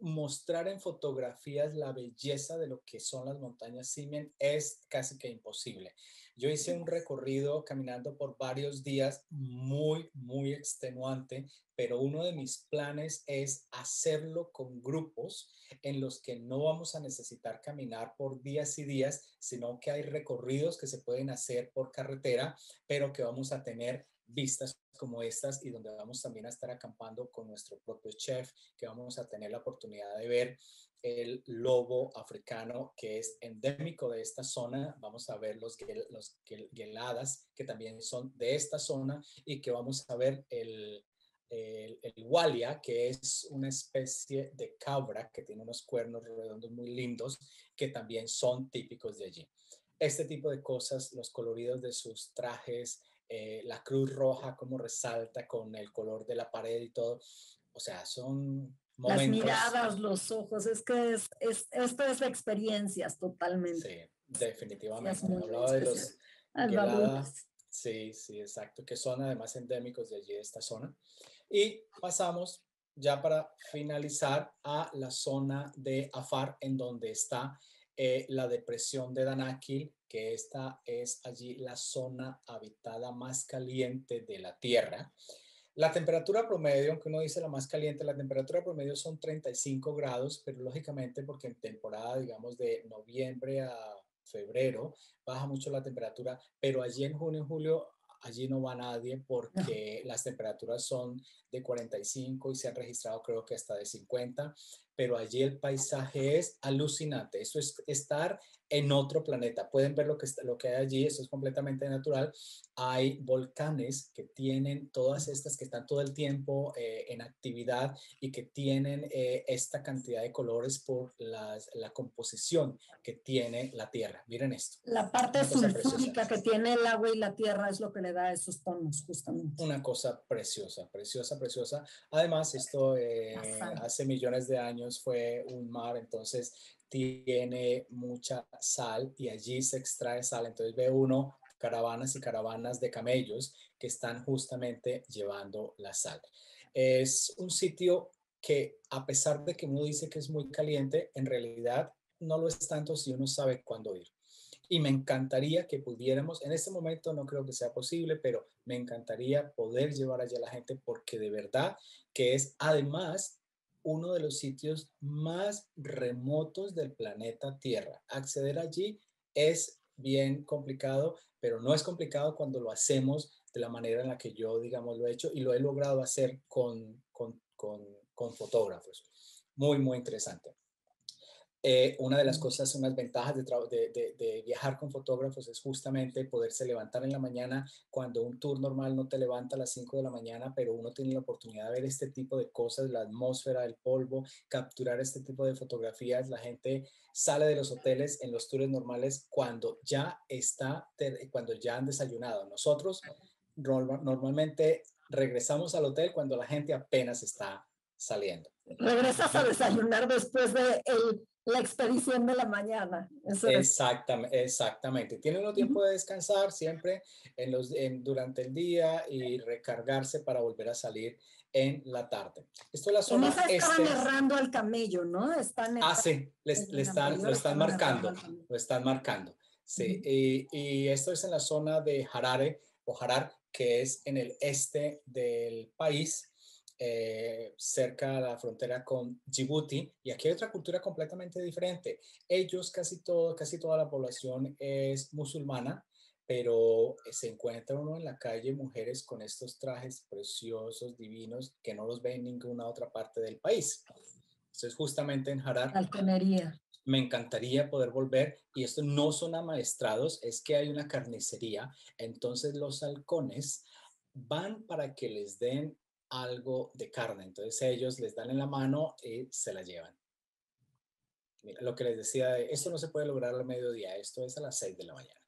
mostrar en fotografías la belleza de lo que son las montañas Simien es casi que imposible. Yo hice un recorrido caminando por varios días muy, muy extenuante, pero uno de mis planes es hacerlo con grupos en los que no vamos a necesitar caminar por días y días, sino que hay recorridos que se pueden hacer por carretera, pero que vamos a tener vistas como estas y donde vamos también a estar acampando con nuestro propio chef, que vamos a tener la oportunidad de ver el lobo africano que es endémico de esta zona. Vamos a ver los, los geladas que también son de esta zona y que vamos a ver el, el, el walia, que es una especie de cabra que tiene unos cuernos redondos muy lindos que también son típicos de allí. Este tipo de cosas, los coloridos de sus trajes, eh, la cruz roja como resalta con el color de la pared y todo. O sea, son momentos. Las miradas, los ojos, es que es, es, esto es experiencias totalmente. Sí, definitivamente. Hablaba de los Sí, sí, exacto, que son además endémicos de allí, de esta zona. Y pasamos ya para finalizar a la zona de Afar, en donde está eh, la depresión de Danakil, que esta es allí la zona habitada más caliente de la Tierra. La temperatura promedio, aunque uno dice la más caliente, la temperatura promedio son 35 grados, pero lógicamente porque en temporada, digamos, de noviembre a febrero, baja mucho la temperatura, pero allí en junio y julio allí no va nadie porque las temperaturas son de 45 y se han registrado creo que hasta de 50, pero allí el paisaje es alucinante. Eso es estar en otro planeta. Pueden ver lo que, lo que hay allí, eso es completamente natural. Hay volcanes que tienen todas estas, que están todo el tiempo eh, en actividad y que tienen eh, esta cantidad de colores por las, la composición que tiene la Tierra. Miren esto. La parte sulfúrica que tiene el agua y la Tierra es lo que le da esos tonos, justamente. Una cosa preciosa, preciosa, preciosa. Además, esto eh, hace millones de años fue un mar, entonces tiene mucha sal y allí se extrae sal. Entonces ve uno caravanas y caravanas de camellos que están justamente llevando la sal. Es un sitio que a pesar de que uno dice que es muy caliente, en realidad no lo es tanto si uno sabe cuándo ir. Y me encantaría que pudiéramos, en este momento no creo que sea posible, pero me encantaría poder llevar allá a la gente porque de verdad que es además uno de los sitios más remotos del planeta Tierra. Acceder allí es bien complicado, pero no es complicado cuando lo hacemos de la manera en la que yo, digamos, lo he hecho y lo he logrado hacer con, con, con fotógrafos. Muy, muy interesante. Eh, una de las cosas, unas ventajas de, de, viajar con fotógrafos es justamente poderse levantar en la mañana cuando un tour normal no te levanta a las 5 de la mañana, pero uno tiene la oportunidad de ver este tipo de cosas, la atmósfera, el polvo, capturar este tipo de fotografías. La gente sale de los hoteles en los tours normales cuando ya está, cuando ya han desayunado. Nosotros normalmente regresamos al hotel cuando la gente apenas está saliendo. Regresas a desayunar después de el la expedición de la mañana. exactamente, exactamente. Tiene uno tiempo de descansar siempre en los, durante el día y recargarse para volver a salir en la tarde. Esto es la zona este. Están narrando al camello, ¿no? Están ah, sí, le están, lo están marcando, lo están marcando. Sí, y, y, esto es en la zona de Harare o Harar, que es en el este del país eh, cerca a la frontera con Djibouti y aquí hay otra cultura completamente diferente. Ellos, casi, todo, casi toda la población es musulmana, pero se encuentra uno en la calle mujeres con estos trajes preciosos, divinos, que no los ve en ninguna otra parte del país. Entonces, justamente en Harar. Me encantaría poder volver y esto no son amaestrados, es que hay una carnicería, entonces los halcones van para que les den algo de carne. Entonces ellos les dan en la mano y se la llevan. lo que les decía, esto no se puede lograr al mediodía, esto es a las 6 de la mañana.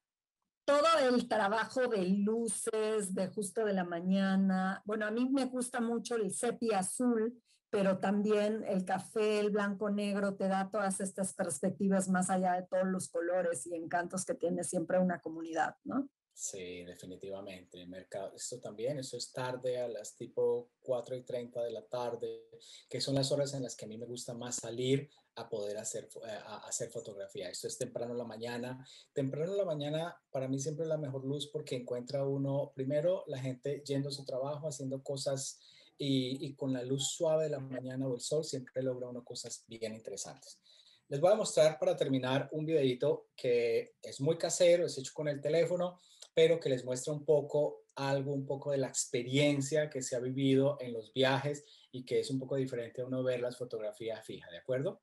Todo el trabajo de luces, de justo de la mañana. Bueno, a mí me gusta mucho el sepia azul, pero también el café, el blanco negro te da todas estas perspectivas más allá de todos los colores y encantos que tiene siempre una comunidad, ¿no? Sí, definitivamente. El mercado, esto también, eso es tarde, a las tipo 4 y 30 de la tarde, que son las horas en las que a mí me gusta más salir a poder hacer, eh, a hacer fotografía. Esto es temprano en la mañana. Temprano en la mañana para mí siempre es la mejor luz porque encuentra uno, primero, la gente yendo a su trabajo, haciendo cosas y, y con la luz suave de la mañana o el sol siempre logra uno cosas bien interesantes. Les voy a mostrar para terminar un videito que es muy casero, es hecho con el teléfono pero que les muestra un poco algo, un poco de la experiencia que se ha vivido en los viajes y que es un poco diferente a uno ver las fotografías fijas, ¿de acuerdo?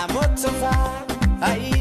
la moto fa ai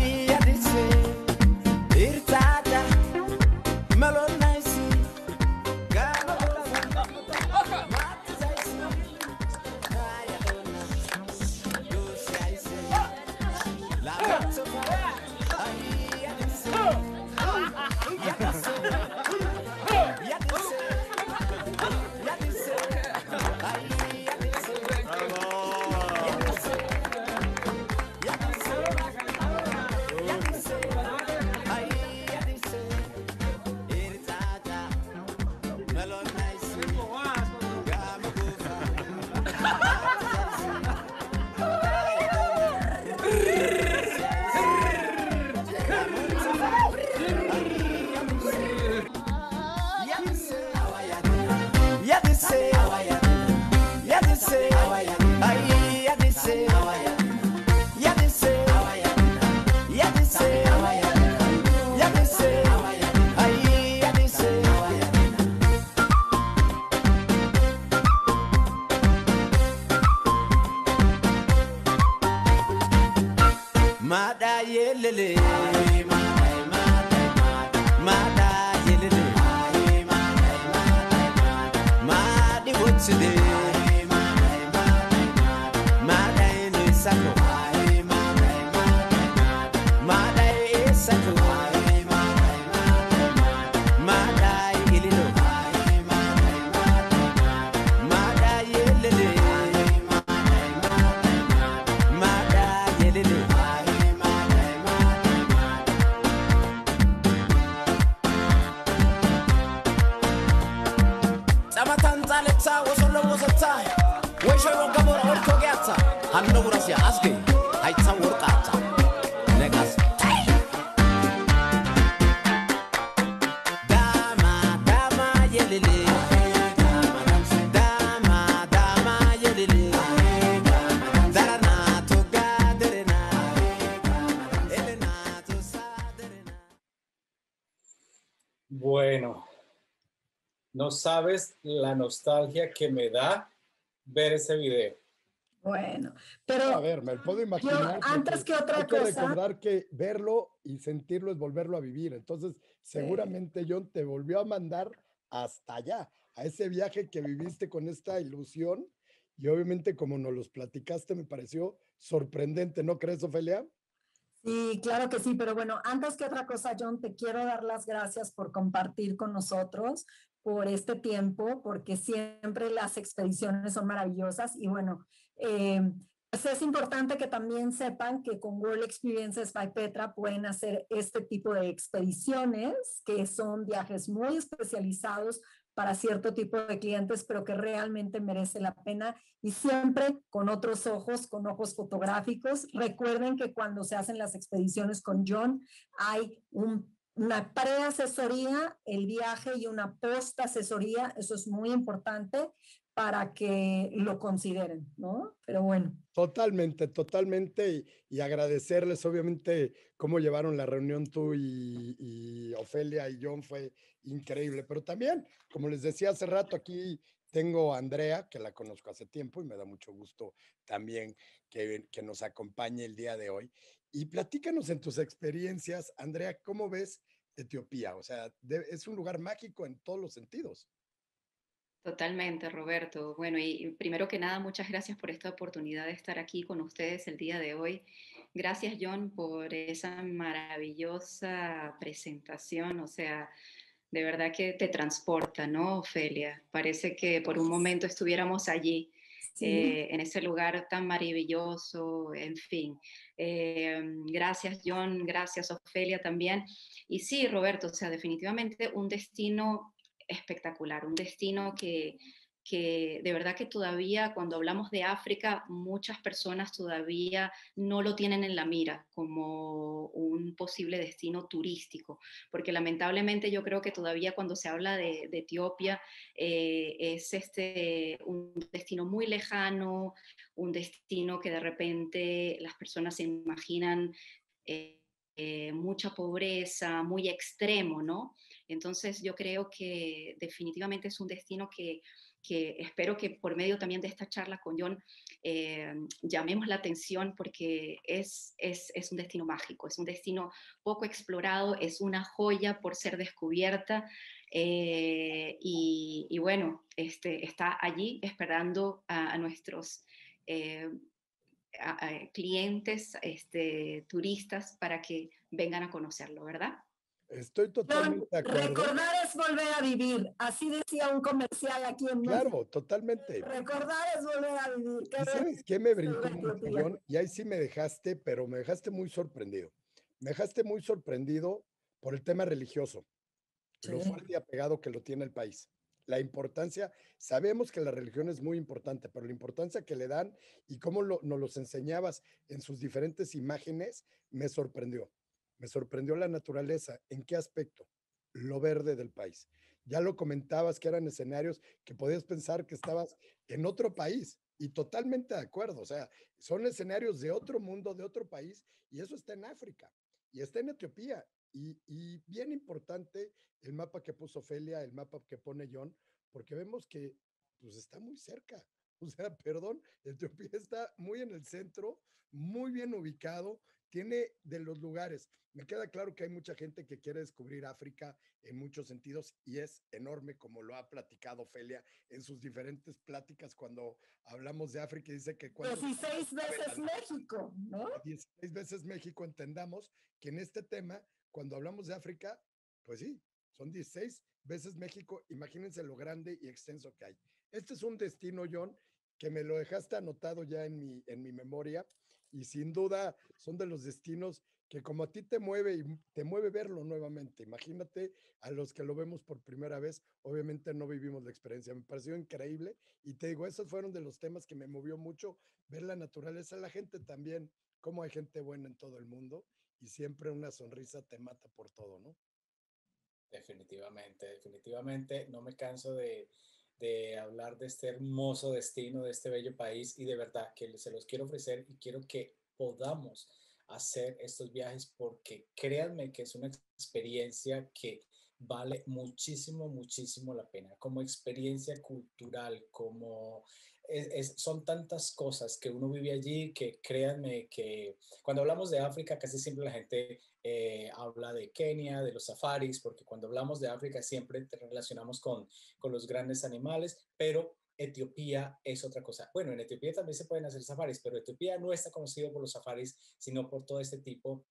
sabes la nostalgia que me da ver ese video. Bueno, A pero ver, me puedo imaginar. antes porque que otra hay que cosa- recordar que verlo y sentirlo es volverlo a vivir. Entonces, seguramente John te volvió a mandar hasta allá, a ese viaje que viviste con esta ilusión. Y obviamente, como nos los platicaste, me pareció sorprendente, ¿no crees, Ofelia? Sí, claro que sí, pero bueno, antes que otra cosa, John, te quiero dar las gracias por compartir con nosotros por este tiempo, porque siempre las expediciones son maravillosas y bueno, eh, pues es importante que también sepan que con World Experiences by Petra pueden hacer este tipo de expediciones, que son viajes muy especializados para cierto tipo de clientes, pero que realmente merece la pena y siempre con otros ojos, con ojos fotográficos. Recuerden que cuando se hacen las expediciones con John hay un- una preasesoría, el viaje y una post-asesoría. Eso es muy importante para que lo consideren, ¿no? Pero bueno. Totalmente, totalmente. Y, y agradecerles, obviamente, cómo llevaron la reunión tú y, y Ofelia y John fue increíble. Pero también, como les decía hace rato, aquí tengo a Andrea, que la conozco hace tiempo y me da mucho gusto también que, que nos acompañe el día de hoy. Y platícanos en tus experiencias, Andrea, ¿cómo ves Etiopía? O sea, de- es un lugar mágico en todos los sentidos. Totalmente, Roberto. Bueno, y y primero que nada, muchas gracias por esta oportunidad de estar aquí con ustedes el día de hoy. Gracias, John, por esa maravillosa presentación. O sea, de verdad que te transporta, ¿no, Ofelia? Parece que por un momento estuviéramos allí, Eh, en ese lugar tan maravilloso, en fin. Eh, gracias, John, gracias, Ofelia también. Y sí, Roberto, o sea, definitivamente un destino espectacular, un destino que, que de verdad que todavía cuando hablamos de África, muchas personas todavía no lo tienen en la mira como un posible destino turístico, porque lamentablemente yo creo que todavía cuando se habla de, de Etiopía eh, es este, un destino muy lejano, un destino que de repente las personas se imaginan eh, eh, mucha pobreza, muy extremo, ¿no? Entonces yo creo que definitivamente es un destino que, que espero que por medio también de esta charla con John eh, llamemos la atención porque es, es, es un destino mágico, es un destino poco explorado, es una joya por ser descubierta eh, y, y, bueno, este, está allí esperando a, nuestros... Eh, a clientes, este, turistas, para que vengan a conocerlo, ¿verdad? Estoy totalmente de acuerdo. Recordar es volver a vivir. Así decía un comercial aquí en México. Claro, totalmente. Recordar es volver a vivir. ¿Y sabes qué me brincó? Y ahí sí me dejaste, pero me dejaste muy sorprendido. Me dejaste muy sorprendido por el tema religioso, lo fuerte y apegado que lo tiene el país. La importancia, sabemos que la religión es muy importante, pero la importancia que le dan y cómo lo, nos los enseñabas en sus diferentes imágenes, me sorprendió. Me sorprendió la naturaleza. ¿En qué aspecto? Lo verde del país. Ya lo comentabas que eran escenarios que podías pensar que estabas en otro país y totalmente de acuerdo. O sea, son escenarios de otro mundo, de otro país y eso está en África y está en Etiopía. Y, y bien importante el mapa que puso Ofelia, el mapa que pone John, porque vemos que pues está muy cerca. O sea, perdón, Etiopía está muy en el centro, muy bien ubicado, tiene de los lugares. Me queda claro que hay mucha gente que quiere descubrir África en muchos sentidos y es enorme como lo ha platicado Ofelia en sus diferentes pláticas cuando hablamos de África dice que cuántos 16 veces México, ¿no? 16 veces México, entendamos que en este tema, cuando hablamos de África, pues sí, son 16 veces México. Imagínense lo grande y extenso que hay. Este es un destino, John, que me lo dejaste anotado ya en mi, en mi memoria y sin duda son de los destinos que como a ti te mueve y te mueve verlo nuevamente. Imagínate a los que lo vemos por primera vez, obviamente no vivimos la experiencia, me pareció increíble y te digo, esos fueron de los temas que me movió mucho, ver la naturaleza, la gente también, cómo hay gente buena en todo el mundo y siempre una sonrisa te mata por todo, ¿no? Definitivamente, definitivamente, no me canso de, de hablar de este hermoso destino, de este bello país y de verdad que se los quiero ofrecer y quiero que podamos hacer estos viajes porque créanme que es una experiencia que vale muchísimo, muchísimo la pena. Como experiencia cultural, como son tantas cosas que uno vive allí que créanme que cuando hablamos de África casi siempre la gente eh, habla de Kenia, de los safaris, porque cuando hablamos de África siempre te relacionamos con, con los grandes animales, pero Etiopía es otra cosa. Bueno, en Etiopía también se pueden hacer safaris, pero Etiopía no está conocido por los safaris, sino por todo este tipo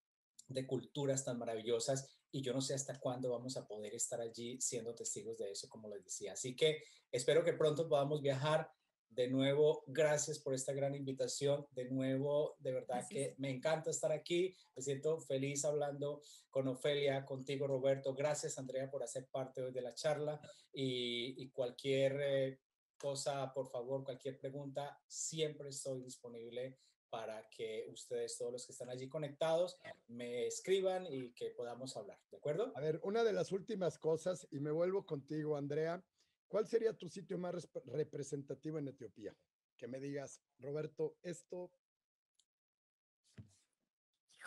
de culturas tan maravillosas y yo no sé hasta cuándo vamos a poder estar allí siendo testigos de eso, como les decía. Así que espero que pronto podamos viajar. De nuevo, gracias por esta gran invitación. De nuevo, de verdad que me encanta estar aquí. Me siento feliz hablando con Ofelia, contigo, Roberto. Gracias, Andrea, por hacer parte hoy de la charla y, cualquier eh, cosa, por favor, cualquier pregunta, siempre estoy disponible para que ustedes, todos los que están allí conectados, me escriban y que podamos hablar, ¿de acuerdo? A ver, una de las últimas cosas, y me vuelvo contigo, Andrea, ¿cuál sería tu sitio más representativo en Etiopía? Que me digas, Roberto, esto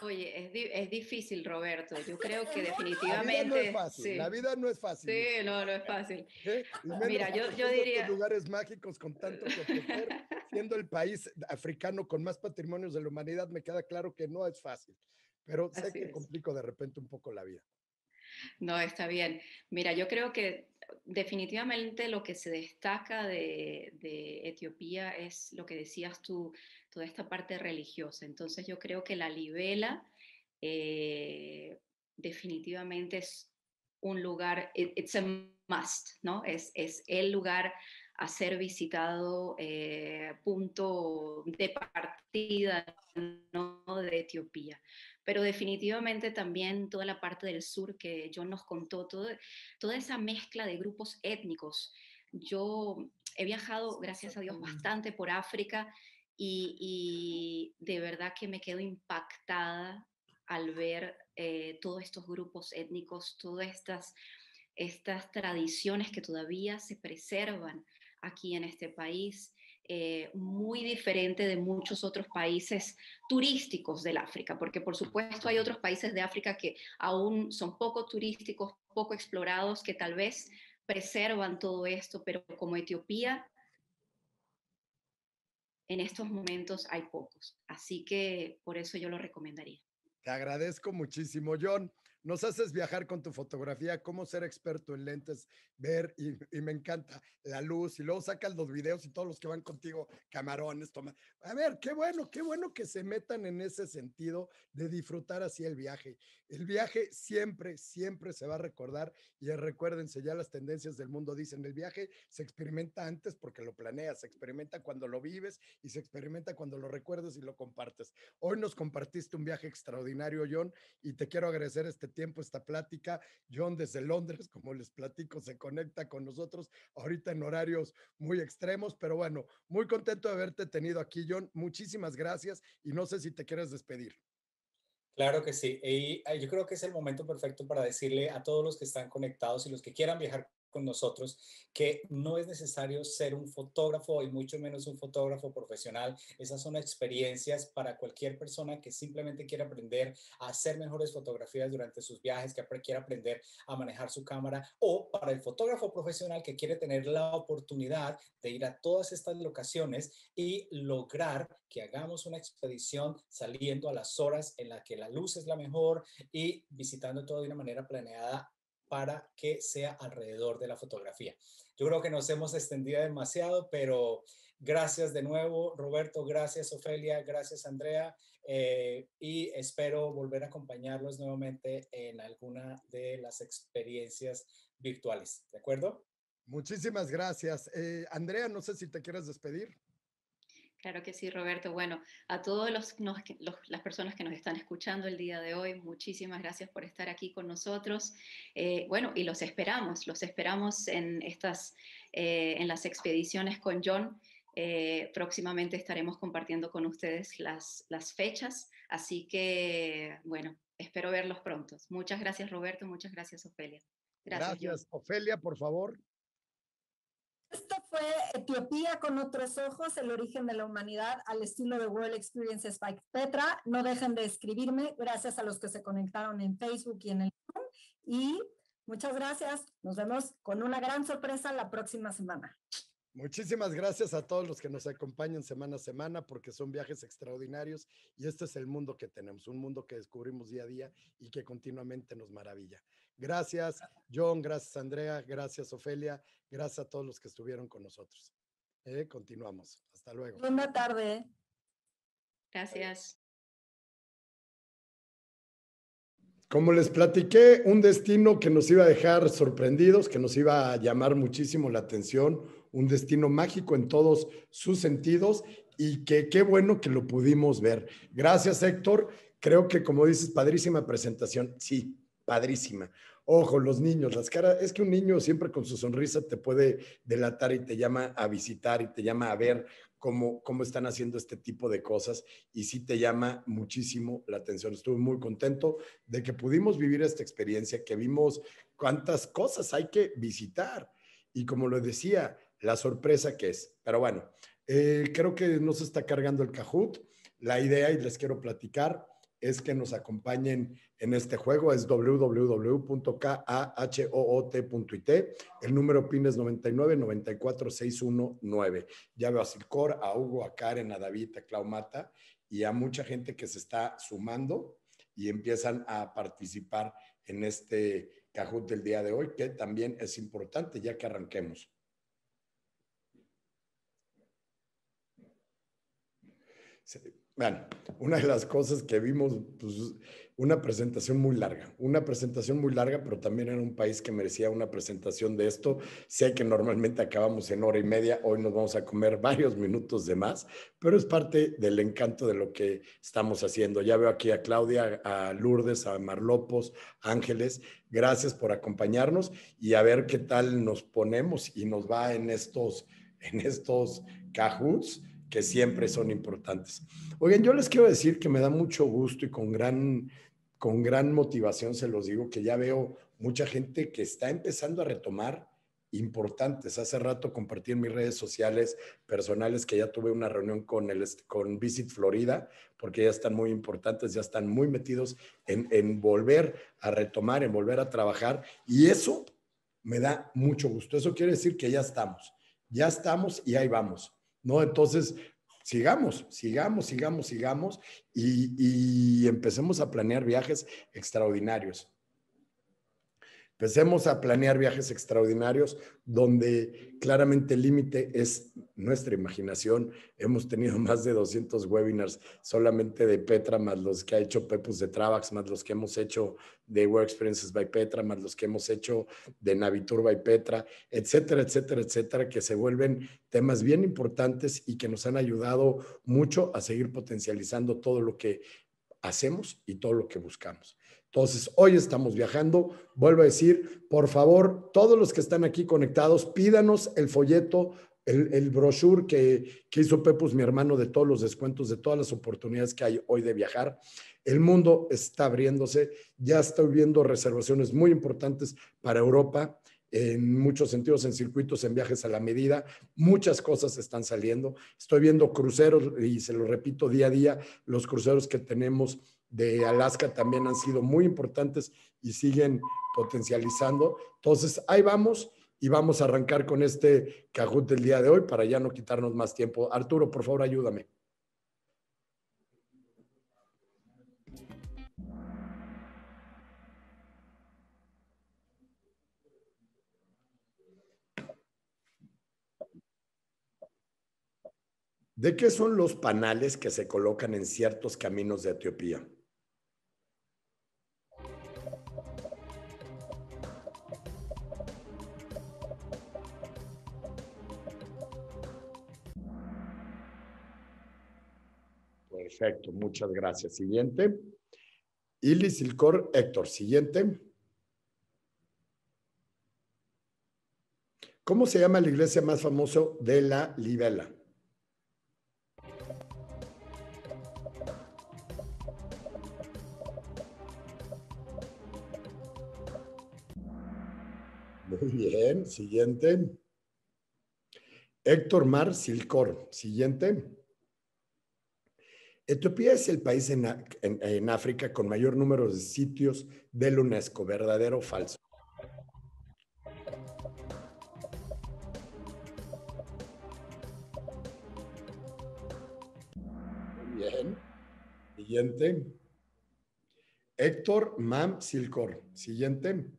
Oye, es, es, difícil, Roberto. Yo creo que definitivamente. La vida no es fácil. Sí. La vida no es fácil. Sí, no, no es fácil. Mira, yo, yo diría. lugares mágicos con tanto que ofrecer, siendo el país africano con más patrimonios de la humanidad, me queda claro que no es fácil. Pero sé que complico de repente un poco la vida. No, está bien. Mira, yo creo que definitivamente lo que se destaca de, Etiopía es lo que decías tú, toda esta parte religiosa. Entonces yo creo que la libela eh, definitivamente es un lugar, it's a must, ¿no? Es, es el lugar a ser visitado, eh, punto de partida ¿no? de Etiopía. Pero definitivamente también toda la parte del sur que John nos contó, todo, toda esa mezcla de grupos étnicos. Yo he viajado, gracias a Dios, bastante por África y, de verdad que me quedo impactada al ver eh, todos estos grupos étnicos, todas estas, estas tradiciones que todavía se preservan aquí en este país, eh, muy diferente de muchos otros países turísticos del África, porque por supuesto hay otros países de África que aún son poco turísticos, poco explorados, que tal vez preservan todo esto, pero como Etiopía, en estos momentos hay pocos. Así que por eso yo lo recomendaría. Te agradezco muchísimo, John nos haces viajar con tu fotografía, cómo ser experto en lentes, ver y, me encanta la luz y luego sacas los videos y todos los que van contigo, camarones, toma. A ver, qué bueno, qué bueno que se metan en ese sentido de disfrutar así el viaje. El viaje siempre, siempre se va a recordar y recuérdense, ya las tendencias del mundo dicen, el viaje se experimenta antes porque lo planeas, se experimenta cuando lo vives y se experimenta cuando lo recuerdas y lo compartes. Hoy nos compartiste un viaje extraordinario, John, y te quiero agradecer este tiempo esta plática. John desde Londres, como les platico, se conecta con nosotros ahorita en horarios muy extremos, pero bueno, muy contento de haberte tenido aquí, John. Muchísimas gracias y no sé si te quieres despedir. Claro que sí. Y yo creo que es el momento perfecto para decirle a todos los que están conectados y los que quieran viajar con nosotros que no es necesario ser un fotógrafo y mucho menos un fotógrafo profesional. Esas son experiencias para cualquier persona que simplemente quiera aprender a hacer mejores fotografías durante sus viajes, que quiera aprender a manejar su cámara o para el fotógrafo profesional que quiere tener la oportunidad de ir a todas estas locaciones y lograr que hagamos una expedición saliendo a las horas en las que la luz es la mejor y visitando todo de una manera planeada para que sea alrededor de la fotografía. Yo creo que nos hemos extendido demasiado, pero gracias de nuevo, Roberto, gracias, Ofelia, gracias, Andrea, eh, y espero volver a acompañarlos nuevamente en alguna de las experiencias virtuales, ¿de acuerdo? Muchísimas gracias. Eh, Andrea, no sé si te quieres despedir. Claro que sí, Roberto. Bueno, a todas los, las personas que nos están escuchando el día de hoy, muchísimas gracias por estar aquí con nosotros. Eh, bueno, y los esperamos, los esperamos en, estas, eh, en las expediciones con John. Eh, próximamente estaremos compartiendo con ustedes las, las fechas, así que, bueno, espero verlos pronto. Muchas gracias, Roberto. Muchas gracias, Ofelia. Gracias, gracias Ofelia, por favor. Esto fue Etiopía con otros ojos, el origen de la humanidad al estilo de World Experiences by Petra. No dejen de escribirme. Gracias a los que se conectaron en Facebook y en el Zoom. Y muchas gracias. Nos vemos con una gran sorpresa la próxima semana. Muchísimas gracias a todos los que nos acompañan semana a semana porque son viajes extraordinarios y este es el mundo que tenemos, un mundo que descubrimos día a día y que continuamente nos maravilla. Gracias, John, gracias, Andrea, gracias, Ofelia, gracias a todos los que estuvieron con nosotros. Eh, continuamos. Hasta luego. Buena tarde. Gracias. Como les platiqué, un destino que nos iba a dejar sorprendidos, que nos iba a llamar muchísimo la atención, un destino mágico en todos sus sentidos y que qué bueno que lo pudimos ver. Gracias, Héctor. Creo que, como dices, padrísima presentación. Sí, padrísima. Ojo, los niños, las caras, es que un niño siempre con su sonrisa te puede delatar y te llama a visitar y te llama a ver cómo, cómo están haciendo este tipo de cosas y sí te llama muchísimo la atención. Estuve muy contento de que pudimos vivir esta experiencia, que vimos cuántas cosas hay que visitar y como lo decía, la sorpresa que es. Pero bueno, eh, creo que no se está cargando el Kahoot. La idea, y les quiero platicar, es que nos acompañen en este juego. Es www.kahoot.it. El número PIN es 99 94 619. Ya veo a Silcor, a Hugo, a Karen, a David, a Claumata y a mucha gente que se está sumando y empiezan a participar en este Kahoot del día de hoy, que también es importante ya que arranquemos. Bueno, una de las cosas que vimos, pues una presentación muy larga, una presentación muy larga, pero también era un país que merecía una presentación de esto. Sé que normalmente acabamos en hora y media, hoy nos vamos a comer varios minutos de más, pero es parte del encanto de lo que estamos haciendo. Ya veo aquí a Claudia, a Lourdes, a Marlopos, Ángeles, gracias por acompañarnos y a ver qué tal nos ponemos y nos va en estos, en estos cajuts que siempre son importantes. Oigan, yo les quiero decir que me da mucho gusto y con gran, con gran motivación se los digo que ya veo mucha gente que está empezando a retomar importantes. Hace rato compartí en mis redes sociales personales que ya tuve una reunión con, el, con Visit Florida, porque ya están muy importantes, ya están muy metidos en, en volver a retomar, en volver a trabajar. Y eso me da mucho gusto. Eso quiere decir que ya estamos, ya estamos y ahí vamos. ¿No? Entonces, sigamos, sigamos, sigamos, sigamos y, y empecemos a planear viajes extraordinarios. Empecemos a planear viajes extraordinarios donde claramente el límite es nuestra imaginación. Hemos tenido más de 200 webinars solamente de Petra, más los que ha hecho Pepus de Travax, más los que hemos hecho de Work Experiences by Petra, más los que hemos hecho de Navitur by Petra, etcétera, etcétera, etcétera, que se vuelven temas bien importantes y que nos han ayudado mucho a seguir potencializando todo lo que hacemos y todo lo que buscamos. Entonces, hoy estamos viajando. Vuelvo a decir, por favor, todos los que están aquí conectados, pídanos el folleto, el, brochure que, que hizo Pepus, mi hermano, de todos los descuentos, de todas las oportunidades que hay hoy de viajar. El mundo está abriéndose. Ya estoy viendo reservaciones muy importantes para Europa en muchos sentidos, en circuitos, en viajes a la medida. Muchas cosas están saliendo. Estoy viendo cruceros y se lo repito día a día, los cruceros que tenemos de Alaska también han sido muy importantes y siguen potencializando. Entonces, ahí vamos y vamos a arrancar con este cajut del día de hoy para ya no quitarnos más tiempo. Arturo, por favor, ayúdame. ¿De qué son los panales que se colocan en ciertos caminos de Etiopía? Perfecto, muchas gracias. Siguiente. Ilis Silcor Héctor. Siguiente. ¿Cómo se llama la iglesia más famosa de la Libela? Muy bien, siguiente. Héctor Mar Silcor, siguiente. Etiopía es el país en, en, África con mayor número de sitios del UNESCO, ¿verdadero o falso? Bien. Siguiente. Héctor Mam Silcor. Siguiente.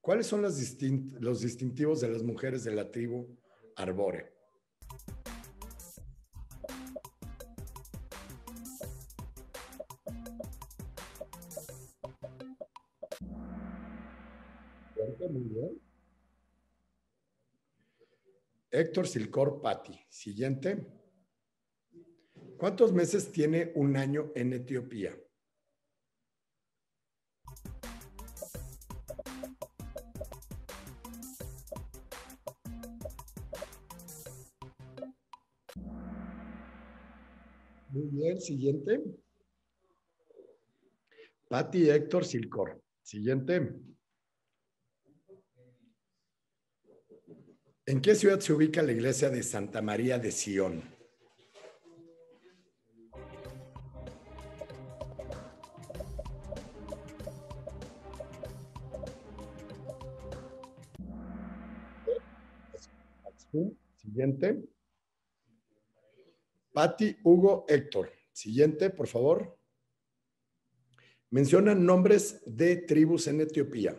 ¿Cuáles son los, distint los distintivos de las mujeres de la tribu Arbore? Héctor Silcor Patti. Siguiente. ¿Cuántos meses tiene un año en Etiopía? Muy bien, siguiente. Patti Héctor Silcor. Siguiente. ¿En qué ciudad se ubica la iglesia de Santa María de Sion? Siguiente. Patti Hugo Héctor. Siguiente, por favor. Mencionan nombres de tribus en Etiopía.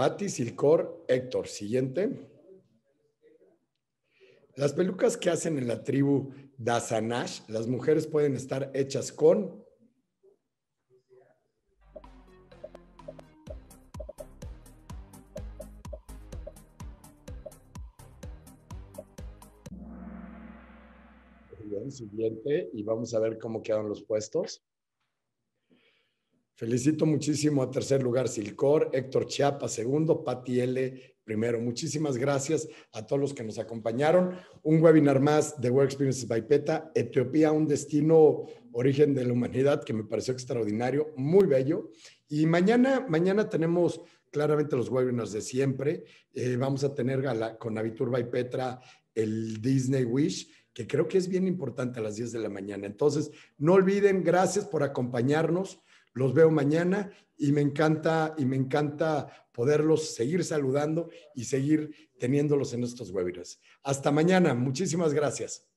Patti Silcor Héctor. Siguiente. Las pelucas que hacen en la tribu Dasanash, las mujeres pueden estar hechas con Bien, siguiente, y vamos a ver cómo quedan los puestos. Felicito muchísimo a tercer lugar Silcor, Héctor Chiapa segundo, Pati L primero. Muchísimas gracias a todos los que nos acompañaron. Un webinar más de Work Experiences by PETA, Etiopía, un destino origen de la humanidad que me pareció extraordinario, muy bello. Y mañana, mañana tenemos claramente los webinars de siempre. Eh, vamos a tener la, con Abitur by Petra el Disney Wish que creo que es bien importante a las 10 de la mañana. Entonces, no olviden, gracias por acompañarnos. Los veo mañana y me encanta y me encanta poderlos seguir saludando y seguir teniéndolos en estos webinars. Hasta mañana. Muchísimas gracias.